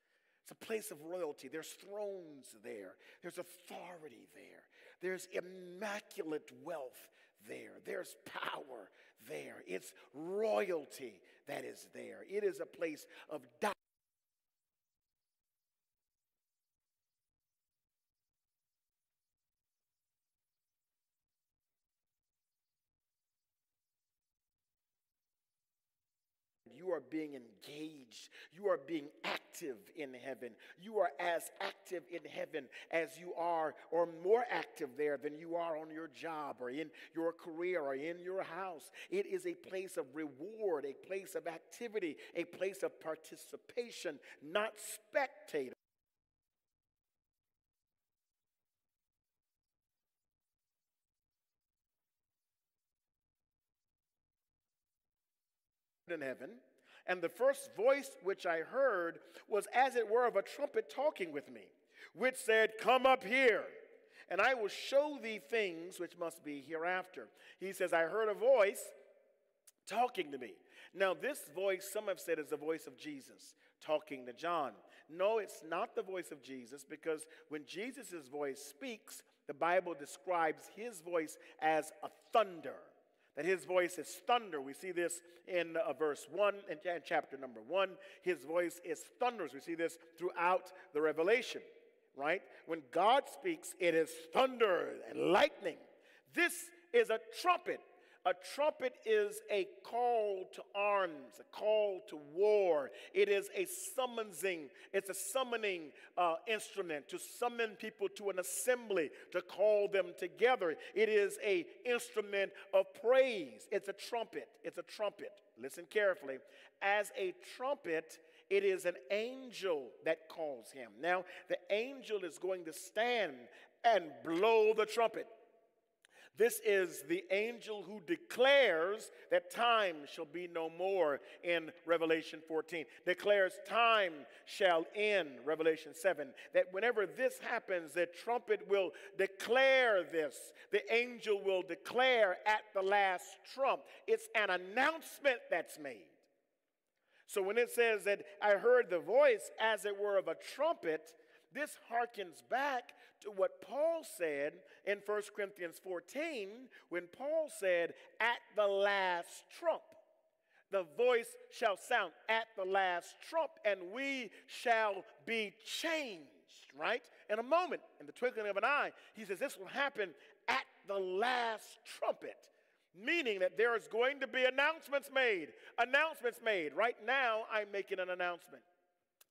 It's a place of royalty. There's thrones there, there's authority there, there's immaculate wealth there, there's power there. It's royalty that is there. It is a place of you are being engaged. You are being active in heaven. You are as active in heaven as you are, or more active there than you are on your job or in your career or in your house. It is a place of reward, a place of activity, a place of participation, not spectator. in heaven and the first voice which I heard was as it were of a trumpet talking with me, which said, Come up here, and I will show thee things which must be hereafter. He says, I heard a voice talking to me. Now, this voice, some have said, is the voice of Jesus talking to John. No, it's not the voice of Jesus because when Jesus' voice speaks, the Bible describes his voice as a thunder that his voice is thunder. We see this in uh, verse 1 and, in chapter number 1. His voice is thunderous. We see this throughout the Revelation, right? When God speaks, it is thunder and lightning. This is a trumpet a trumpet is a call to arms, a call to war. It is a summoning, it's a summoning uh, instrument to summon people to an assembly, to call them together. It is a instrument of praise. It's a trumpet. It's a trumpet. Listen carefully. As a trumpet, it is an angel that calls him. Now, the angel is going to stand and blow the trumpet. This is the angel who declares that time shall be no more in Revelation 14. Declares time shall end, Revelation 7. That whenever this happens, the trumpet will declare this. The angel will declare at the last trump. It's an announcement that's made. So when it says that I heard the voice as it were of a trumpet, this harkens back to what Paul said in 1 Corinthians 14 when Paul said, At the last trump, the voice shall sound at the last trump, and we shall be changed, right? In a moment, in the twinkling of an eye, he says this will happen at the last trumpet meaning that there is going to be announcements made. Announcements made. Right now, I'm making an announcement.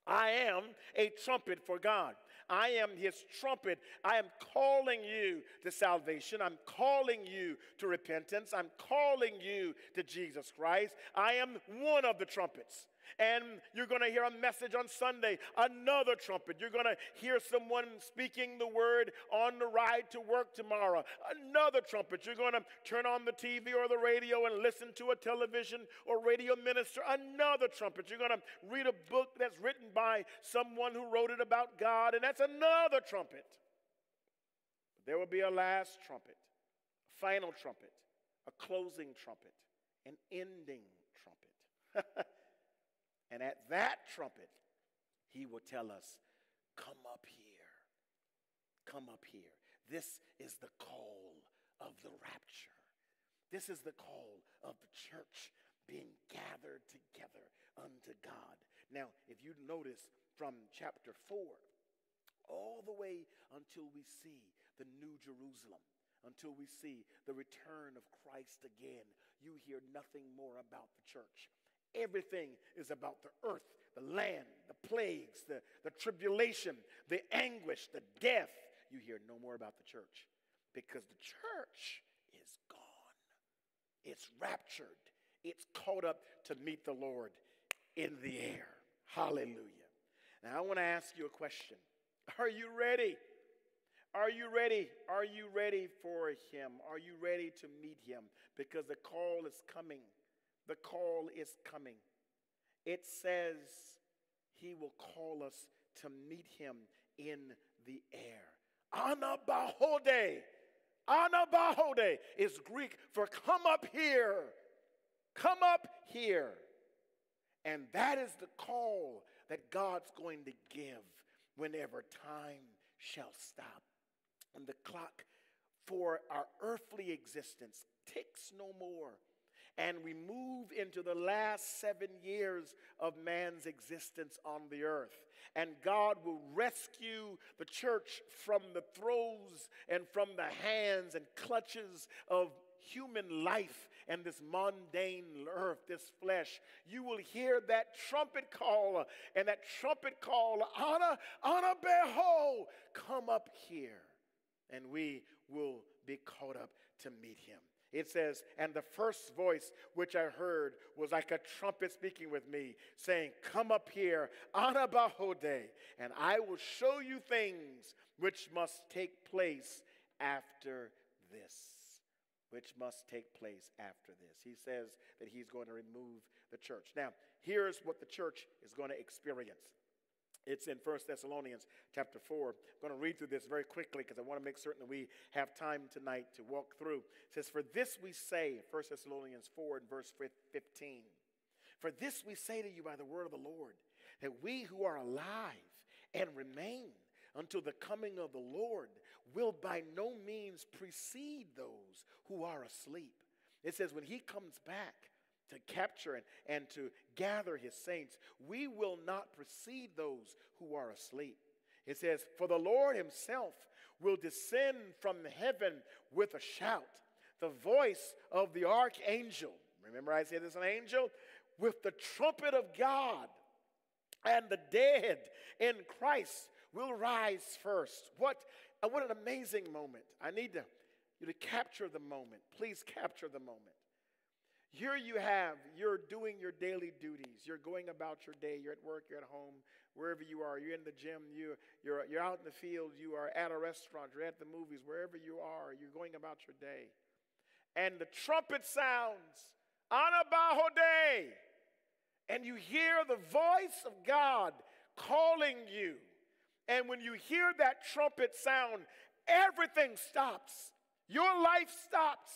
I am a trumpet for God. I am his trumpet. I am calling you to salvation. I'm calling you to repentance. I'm calling you to Jesus Christ. I am one of the trumpets. And you're going to hear a message on Sunday, another trumpet. You're going to hear someone speaking the word on the ride to work tomorrow, another trumpet. You're going to turn on the TV or the radio and listen to a television or radio minister, another trumpet. You're going to read a book that's written by someone who wrote it about God, and that's another trumpet. There will be a last trumpet, a final trumpet, a closing trumpet, an ending trumpet. [LAUGHS] And at that trumpet, he will tell us, Come up here. Come up here. This is the call of the rapture. This is the call of the church being gathered together unto God. Now, if you notice from chapter 4 all the way until we see the New Jerusalem, until we see the return of Christ again, you hear nothing more about the church. Everything is about the earth, the land, the plagues, the, the tribulation, the anguish, the death. You hear no more about the church because the church is gone. It's raptured. It's caught up to meet the Lord in the air. Hallelujah. Now, I want to ask you a question Are you ready? Are you ready? Are you ready for Him? Are you ready to meet Him? Because the call is coming. The call is coming. It says he will call us to meet him in the air. Anabahode. Anabahode is Greek for come up here. Come up here. And that is the call that God's going to give whenever time shall stop. And the clock for our earthly existence ticks no more and we move into the last seven years of man's existence on the earth. And God will rescue the church from the throes and from the hands and clutches of human life and this mundane earth, this flesh. You will hear that trumpet call, and that trumpet call, Anna, Anna, behold, come up here. And we will be caught up to meet him. It says, And the first voice which I heard was like a trumpet speaking with me, saying, Come up here, Anabahode, and I will show you things which must take place after this. Which must take place after this. He says that he's going to remove the church. Now, here's what the church is going to experience. It's in 1 Thessalonians chapter 4. I'm going to read through this very quickly because I want to make certain that we have time tonight to walk through. It says, For this we say, 1 Thessalonians 4 and verse 15. For this we say to you by the word of the Lord, that we who are alive and remain until the coming of the Lord will by no means precede those who are asleep. It says, when he comes back, to capture and, and to gather his saints, we will not precede those who are asleep. It says, For the Lord himself will descend from heaven with a shout, the voice of the archangel. Remember, I said there's an angel? With the trumpet of God, and the dead in Christ will rise first. What, what an amazing moment. I need to, you to capture the moment. Please capture the moment. Here you have, you're doing your daily duties. You're going about your day. You're at work, you're at home, wherever you are. You're in the gym, you, you're, you're out in the field, you are at a restaurant, you're at the movies, wherever you are, you're going about your day. And the trumpet sounds, Anabahode, and you hear the voice of God calling you. And when you hear that trumpet sound, everything stops. Your life stops.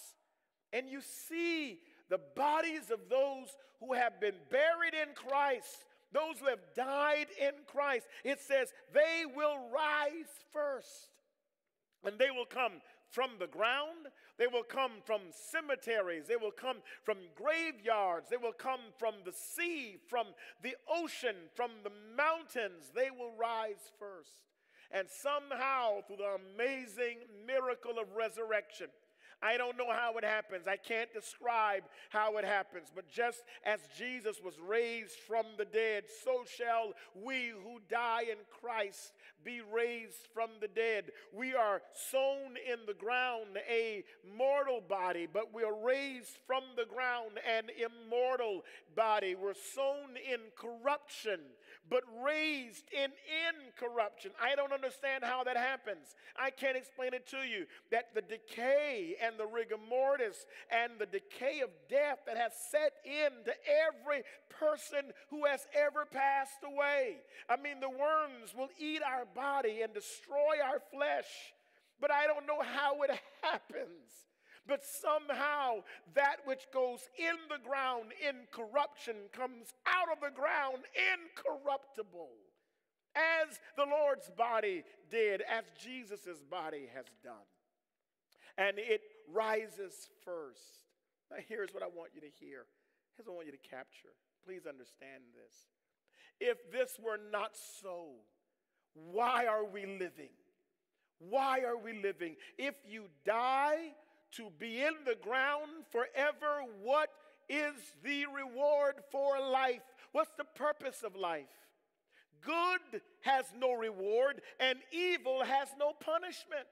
And you see the bodies of those who have been buried in Christ, those who have died in Christ. It says they will rise first. And they will come from the ground. They will come from cemeteries. They will come from graveyards. They will come from the sea, from the ocean, from the mountains. They will rise first. And somehow, through the amazing miracle of resurrection, I don't know how it happens. I can't describe how it happens. But just as Jesus was raised from the dead, so shall we who die in Christ be raised from the dead. We are sown in the ground a mortal body, but we are raised from the ground an immortal body. We're sown in corruption but raised in incorruption. I don't understand how that happens. I can't explain it to you. That the decay and the rigor mortis and the decay of death that has set in to every person who has ever passed away. I mean, the worms will eat our body and destroy our flesh, but I don't know how it [LAUGHS] happens but somehow that which goes in the ground in corruption comes out of the ground incorruptible, as the Lord's body did, as Jesus' body has done. And it rises first. Now, here's what I want you to hear. Here's what I want you to capture. Please understand this. If this were not so, why are we living? Why are we living? If you die, to be in the ground forever. What is the reward for life? What's the purpose of life? Good has no reward, and evil has no punishment.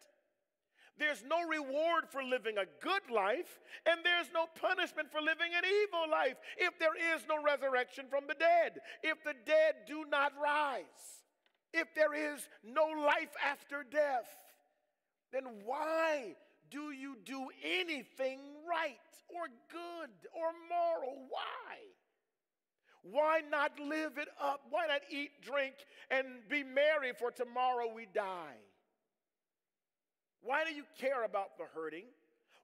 There's no reward for living a good life, and there's no punishment for living an evil life if there is no resurrection from the dead, if the dead do not rise, if there is no life after death. Then why do you anything right or good or moral? Why? Why not live it up? Why not eat, drink, and be merry for tomorrow we die? Why do you care about the hurting?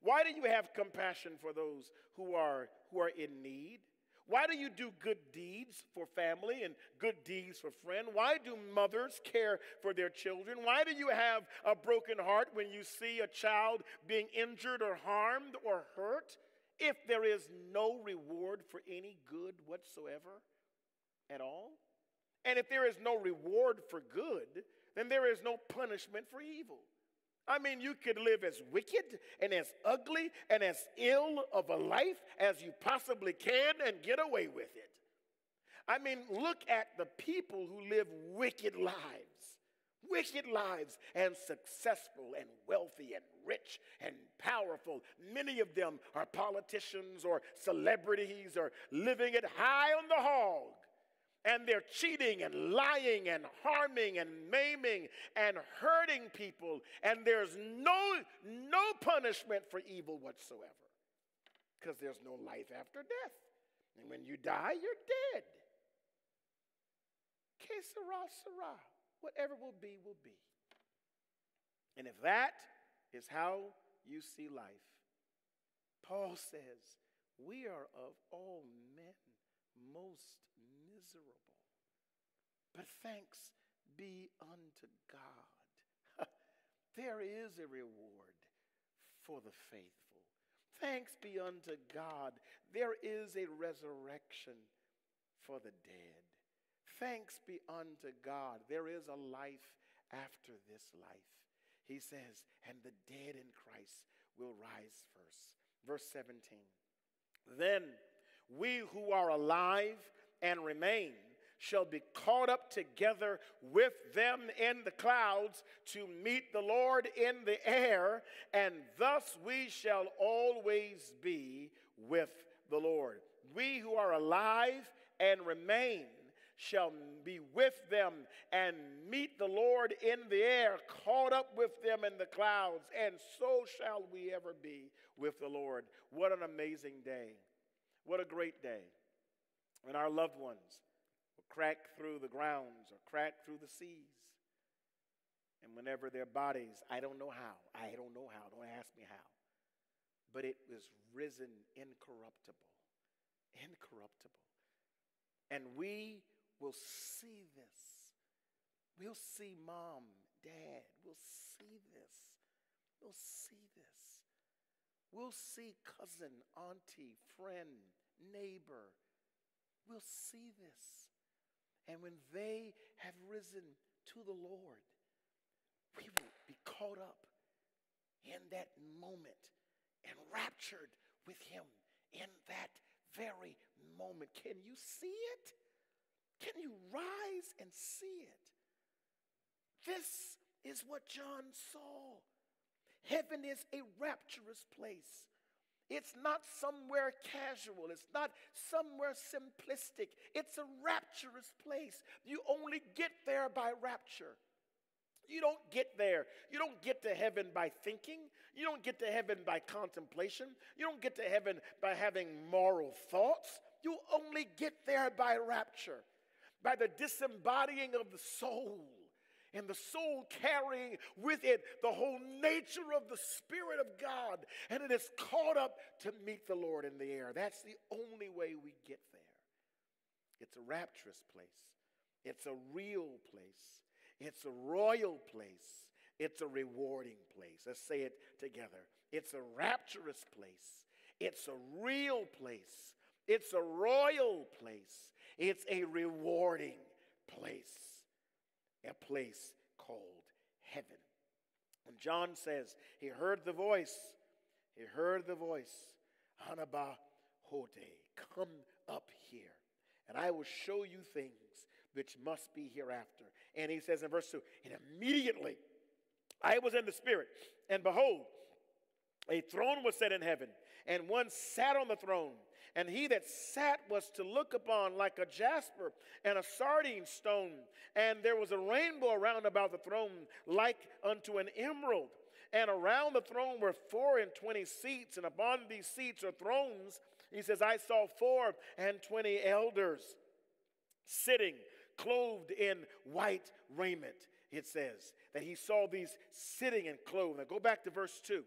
Why do you have compassion for those who are, who are in need? Why do you do good deeds for family and good deeds for friend? Why do mothers care for their children? Why do you have a broken heart when you see a child being injured or harmed or hurt? If there is no reward for any good whatsoever at all, and if there is no reward for good, then there is no punishment for evil. I mean, you could live as wicked and as ugly and as ill of a life as you possibly can and get away with it. I mean, look at the people who live wicked lives, wicked lives, and successful and wealthy and rich and powerful. Many of them are politicians or celebrities or living it high on the hog and they're cheating and lying and harming and maiming and hurting people and there's no no punishment for evil whatsoever because there's no life after death. And when you die you're dead. Que sera sera whatever will be will be. And if that is how you see life paul says we are of all men most miserable. But thanks be unto God. [LAUGHS] there is a reward for the faithful. Thanks be unto God. There is a resurrection for the dead. Thanks be unto God. There is a life after this life. He says, and the dead in Christ will rise first. Verse 17. Then we who are alive and remain shall be caught up together with them in the clouds to meet the Lord in the air, and thus we shall always be with the Lord. We who are alive and remain shall be with them and meet the Lord in the air, caught up with them in the clouds, and so shall we ever be with the Lord. What an amazing day! What a great day when our loved ones will crack through the grounds or crack through the seas. And whenever their bodies, I don't know how, I don't know how, don't ask me how, but it was risen incorruptible, incorruptible. And we will see this. We'll see mom, dad, we'll see this. We'll see this. We'll see cousin, auntie, friend, neighbor, will see this. And when they have risen to the Lord, we will be caught up in that moment and raptured with him in that very moment. Can you see it? Can you rise and see it? This is what John saw. Heaven is a rapturous place. It's not somewhere casual. It's not somewhere simplistic. It's a rapturous place. You only get there by rapture. You don't get there. You don't get to heaven by thinking. You don't get to heaven by contemplation. You don't get to heaven by having moral thoughts. You only get there by rapture, by the disembodying of the soul and the soul carrying with it the whole nature of the Spirit of God, and it is caught up to meet the Lord in the air. That's the only way we get there. It's a rapturous place, it's a real place, it's a royal place, it's a rewarding place. Let's say it together. It's a rapturous place, it's a real place, it's a royal place, it's a rewarding place a place called heaven. And John says he heard the voice, he heard the voice, Hanaba Hote, come up here, and I will show you things which must be hereafter. And he says in verse 2, and immediately I was in the Spirit, and behold, a throne was set in heaven, and one sat on the throne. And he that sat was to look upon like a jasper and a sardine stone. And there was a rainbow around about the throne, like unto an emerald. And around the throne were four and twenty seats, and upon these seats are thrones. He says, I saw four and twenty elders sitting, clothed in white raiment. It says that he saw these sitting and clothed. Now go back to verse 2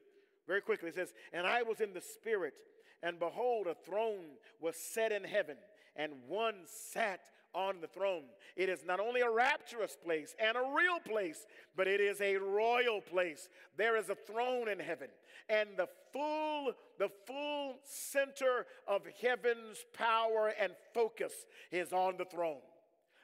very quickly. It says, And I was in the Spirit and behold, a throne was set in heaven, and one sat on the throne. It is not only a rapturous place and a real place, but it is a royal place. There is a throne in heaven, and the full the full center of heaven's power and focus is on the throne.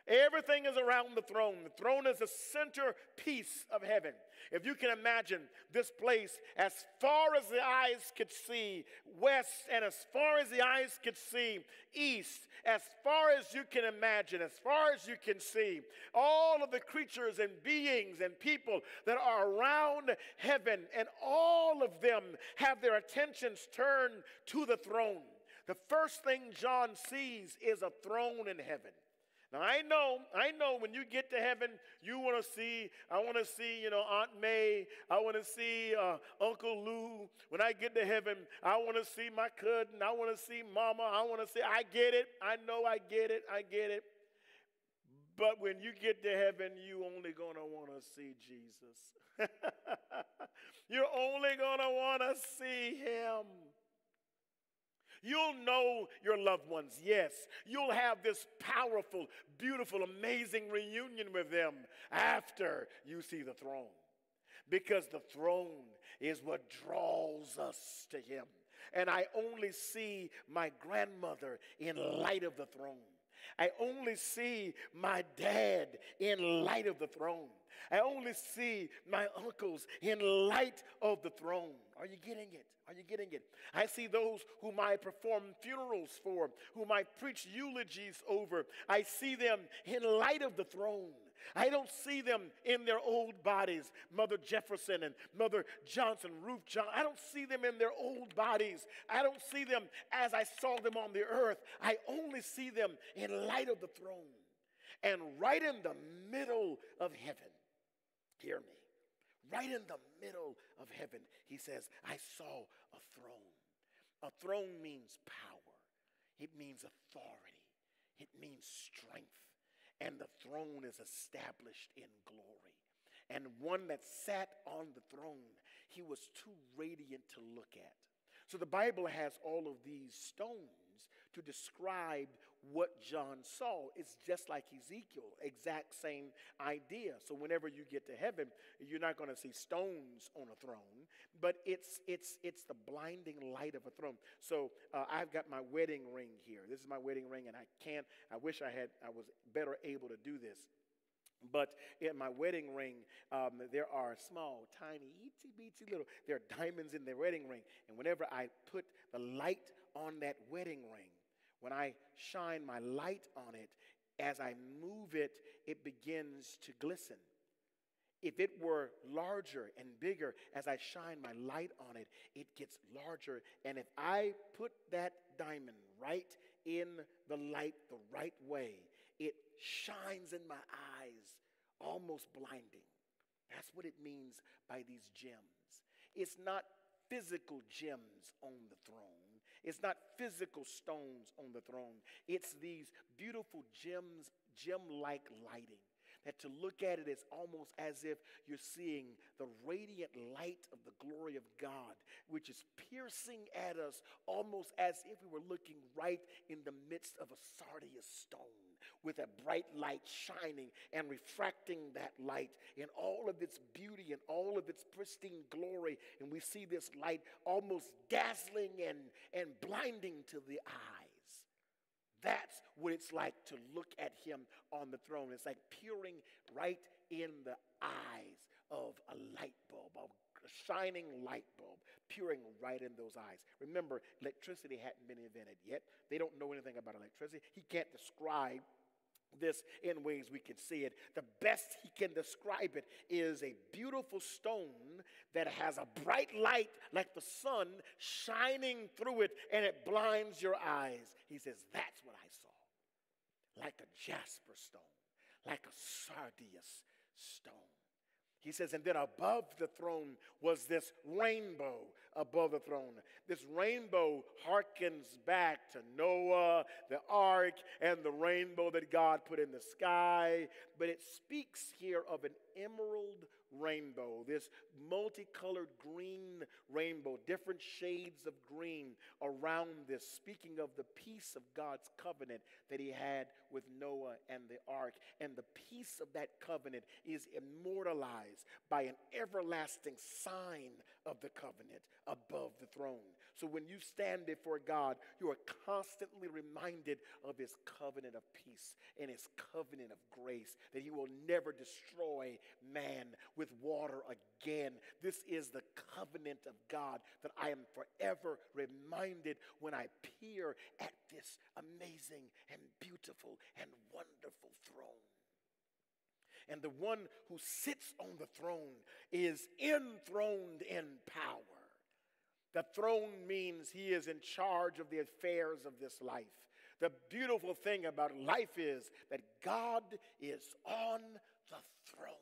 Everything is around the throne. The throne is the centerpiece of heaven. If you can imagine this place as far as the eyes could see, west, and as far as the eyes could see, east, as far as you can imagine, as far as you can see, all of the creatures and beings and people that are around heaven, and all of them have their attentions turned to the throne. The first thing John sees is a throne in heaven. Now I know, I know when you get to heaven, you want to see, I want to see, you know, Aunt May. I want to see uh, Uncle Lou. When I get to heaven, I want to see my cousin. I want to see Mama. I want to see, I get it. I know I get it. I get it. But when you get to heaven, you only going to want to see Jesus. [LAUGHS] You're only going to want to see him. You'll know your loved ones, yes. You'll have this powerful, beautiful, amazing reunion with them after you see the throne. Because the throne is what draws us to Him. And I only see my grandmother in light of the throne. I only see my dad in light of the throne. I only see my uncles in light of the throne. Are you getting it? Are you getting it? I see those whom I perform funerals for, whom I preach eulogies over. I see them in light of the throne. I don't see them in their old bodies, Mother Jefferson and Mother Johnson, Ruth John. I don't see them in their old bodies. I don't see them as I saw them on the earth. I only see them in light of the throne. And right in the middle of heaven, hear me, right in the middle of heaven, he says, I saw a throne. A throne means power, it means authority, it means strength. And the throne is established in glory. And one that sat on the throne, he was too radiant to look at. So the Bible has all of these stones to describe what John saw. It's just like Ezekiel, exact same idea. So whenever you get to heaven, you're not going to see stones on a throne, but it's it's it's the blinding light of a throne. So uh, I've got my wedding ring here. This is my wedding ring, and I can't. I wish I had. I was better able to do this. But in my wedding ring, um, there are small, tiny, itsy bitsy little, there are diamonds in the wedding ring. And whenever I put the light on that wedding ring, when I shine my light on it, as I move it, it begins to glisten. If it were larger and bigger, as I shine my light on it, it gets larger. And if I put that diamond right in the light the right way, it shines in my eyes, almost blinding. That's what it means by these gems. It's not physical gems on the throne. It's not physical stones on the throne. It's these beautiful gems, gem like lighting that to look at it is almost as if you're seeing the radiant light of the glory of God, which is piercing at us almost as if we were looking right in the midst of a sardius stone with a bright light shining and refracting that light in all of its beauty and all of its pristine glory. And we see this light almost dazzling and, and blinding to the eyes. That's what it's like to look at him on the throne. It's like peering right in the eyes of a light bulb, a shining light bulb, peering right in those eyes. Remember, electricity hadn't been invented yet. They don't know anything about electricity. He can't describe this in ways we can see it. The best he can describe it is a beautiful stone that has a bright light like the sun shining through it and it blinds your eyes. He says, That's what I saw. Like a jasper stone, like a sardius stone. He says, and then above the throne was this rainbow above the throne. This rainbow harkens back to Noah, the ark, and the rainbow that God put in the sky. But it speaks here of an emerald rainbow, this multicolored green rainbow, different shades of green around this, speaking of the peace of God's covenant that he had with Noah and the ark. And the peace of that covenant is immortalized by an everlasting sign of the covenant above the throne. So when you stand before God, you are constantly reminded of his covenant of peace and his covenant of grace, that he will never destroy man with water again. This is the covenant of God that I am forever reminded when I peer at this amazing and beautiful and wonderful throne. And the one who sits on the throne is enthroned in power. The throne means he is in charge of the affairs of this life. The beautiful thing about life is that God is on the throne.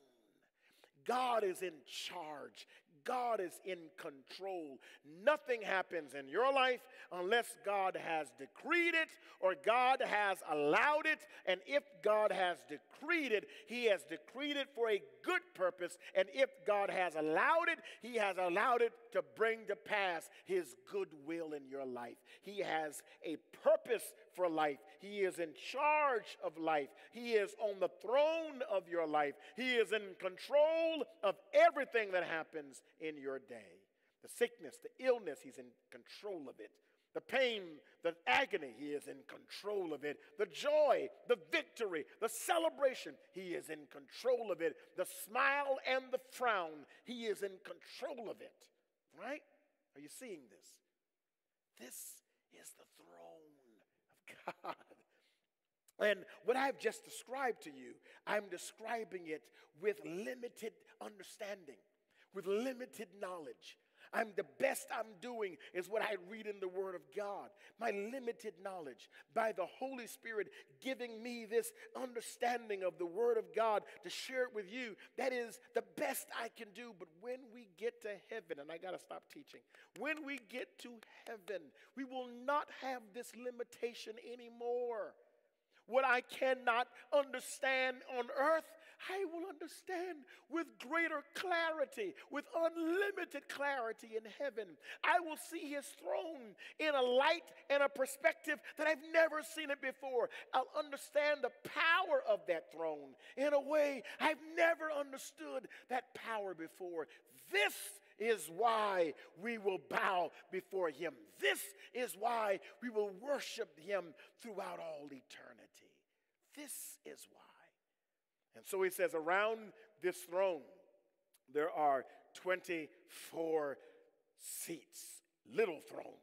God is in charge. God is in control. Nothing happens in your life unless God has decreed it or God has allowed it. And if God has decreed it, He has decreed it for a good purpose. And if God has allowed it, He has allowed it to bring to pass His good will in your life. He has a purpose for life. He is in charge of life. He is on the throne of your life. He is in control of everything that happens in your day. The sickness, the illness, He's in control of it. The pain, the agony, He is in control of it. The joy, the victory, the celebration, He is in control of it. The smile and the frown, He is in control of it. Right? Are you seeing this? This is the throne God. And what I've just described to you, I'm describing it with limited understanding, with limited knowledge. I'm the best I'm doing is what I read in the Word of God. My limited knowledge by the Holy Spirit giving me this understanding of the Word of God to share it with you. That is the best I can do. But when we get to heaven, and I got to stop teaching, when we get to heaven, we will not have this limitation anymore. What I cannot understand on earth, I will understand with greater clarity, with unlimited clarity in heaven. I will see his throne in a light and a perspective that I've never seen it before. I'll understand the power of that throne in a way I've never understood that power before. This is why we will bow before him. This is why we will worship him throughout all eternity. This is why. And so he says, around this throne, there are 24 seats, little thrones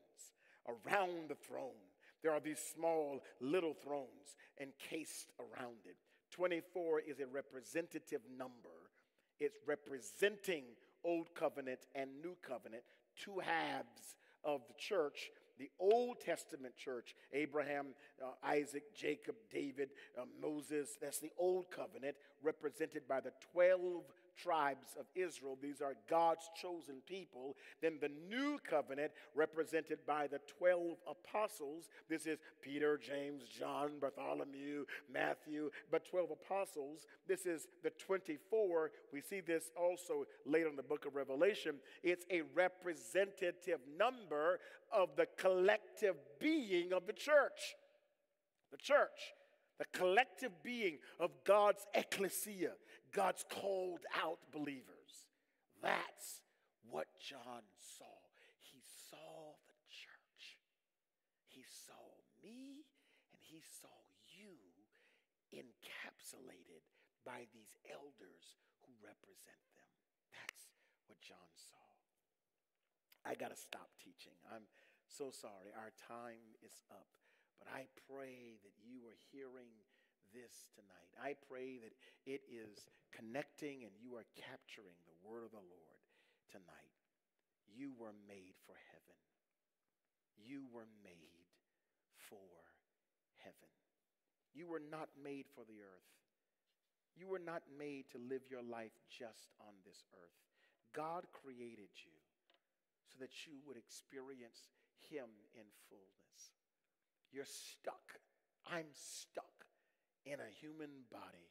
around the throne. There are these small little thrones encased around it. 24 is a representative number, it's representing Old Covenant and New Covenant, two halves of the church the Old Testament church Abraham, uh, Isaac, Jacob, David, uh, Moses that's the Old Covenant, represented by the 12 tribes of Israel. These are God's chosen people. Then the new covenant, represented by the 12 apostles. This is Peter, James, John, Bartholomew, Matthew, but 12 apostles. This is the 24. We see this also later in the book of Revelation. It's a representative number of the collective being of the church. The church the collective being of God's ecclesia, God's called out believers. That's what John saw. He saw the church. He saw me and he saw you encapsulated by these elders who represent them. That's what John saw. I got to stop teaching. I'm so sorry. Our time is up. But I pray that you are hearing this tonight. I pray that it is connecting and you are capturing the word of the Lord tonight. You were made for heaven. You were made for heaven. You were not made for the earth. You were not made to live your life just on this earth. God created you so that you would experience Him in fullness. You're stuck. I'm stuck in a human body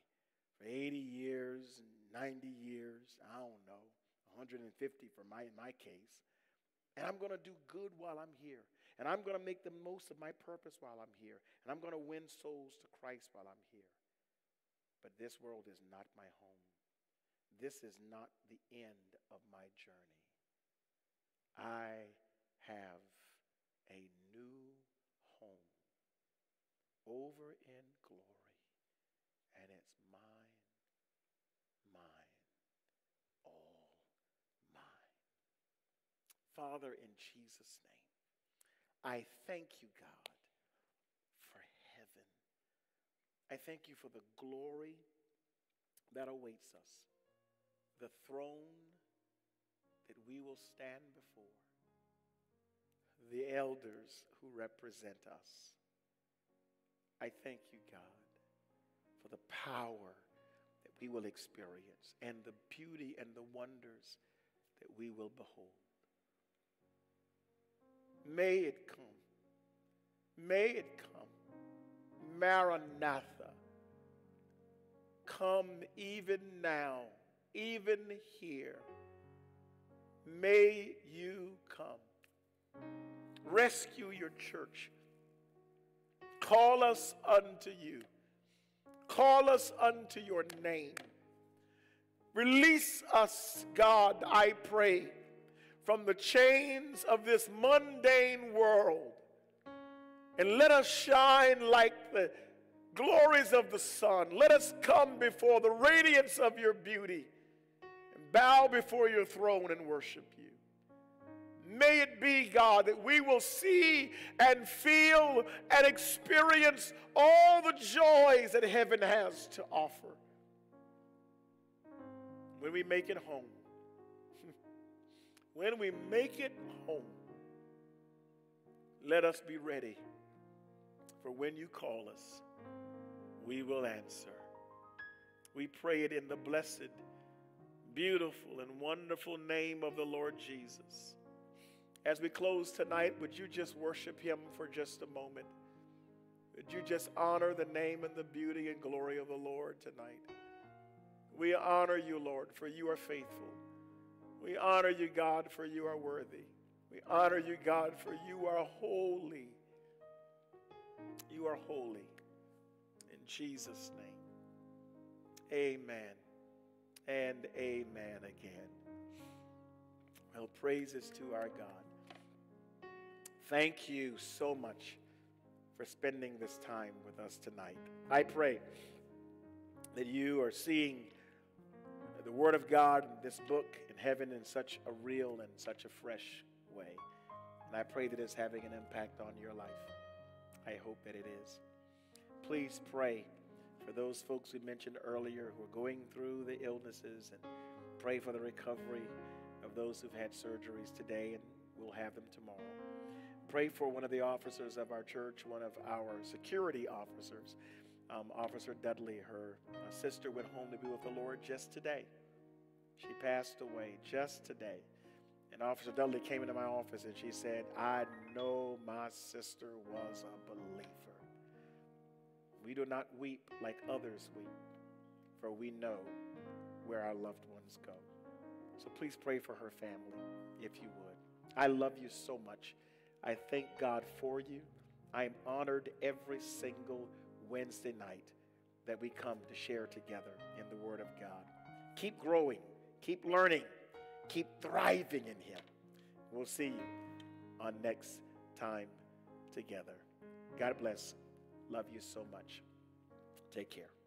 for 80 years, 90 years, I don't know, 150 for my, in my case. And I'm going to do good while I'm here. And I'm going to make the most of my purpose while I'm here. And I'm going to win souls to Christ while I'm here. But this world is not my home. This is not the end of my journey. I have a new home over in glory. And it's mine, mine, all mine. Father, in Jesus' name, I thank you, God, for heaven. I thank you for the glory that awaits us, the throne that we will stand before, the elders who represent us. I thank you, God, for the power that we will experience and the beauty and the wonders that we will behold. May it come. May it come. Maranatha. Come even now, even here. May you come. Rescue your church Call us unto you. Call us unto your name. Release us, God, I pray, from the chains of this mundane world. And let us shine like the glories of the sun. Let us come before the radiance of your beauty and bow before your throne and worship you. May it be, God, that we will see and feel and experience all the joys that heaven has to offer when we make it home. When we make it home, let us be ready for when you call us, we will answer. We pray it in the blessed, beautiful, and wonderful name of the Lord Jesus. As we close tonight, would you just worship Him for just a moment? Would you just honor the name and the beauty and glory of the Lord tonight? We honor you, Lord, for you are faithful. We honor you, God, for you are worthy. We honor you, God, for you are holy. You are holy. In Jesus' name. Amen and amen again. Well, praises to our God. Thank you so much for spending this time with us tonight. I pray that you are seeing the Word of God, this book in heaven, in such a real and such a fresh way. And I pray that it's having an impact on your life. I hope that it is. Please pray for those folks we mentioned earlier who are going through the illnesses and pray for the recovery of those who've had surgeries today and will have them tomorrow. Pray for one of the officers of our church, one of our security officers, um, Officer Dudley. Her uh, sister went home to be with the Lord just today. She passed away just today. And Officer Dudley came into my office and she said, I know my sister was a believer. We do not weep like others weep, for we know where our loved ones go. So please pray for her family, if you would. I love you so much. I thank God for you. I am honored every single Wednesday night that we come to share together in the Word of God. Keep growing, keep learning, keep thriving in Him. We'll see you on next time together. God bless. Love you so much. Take care.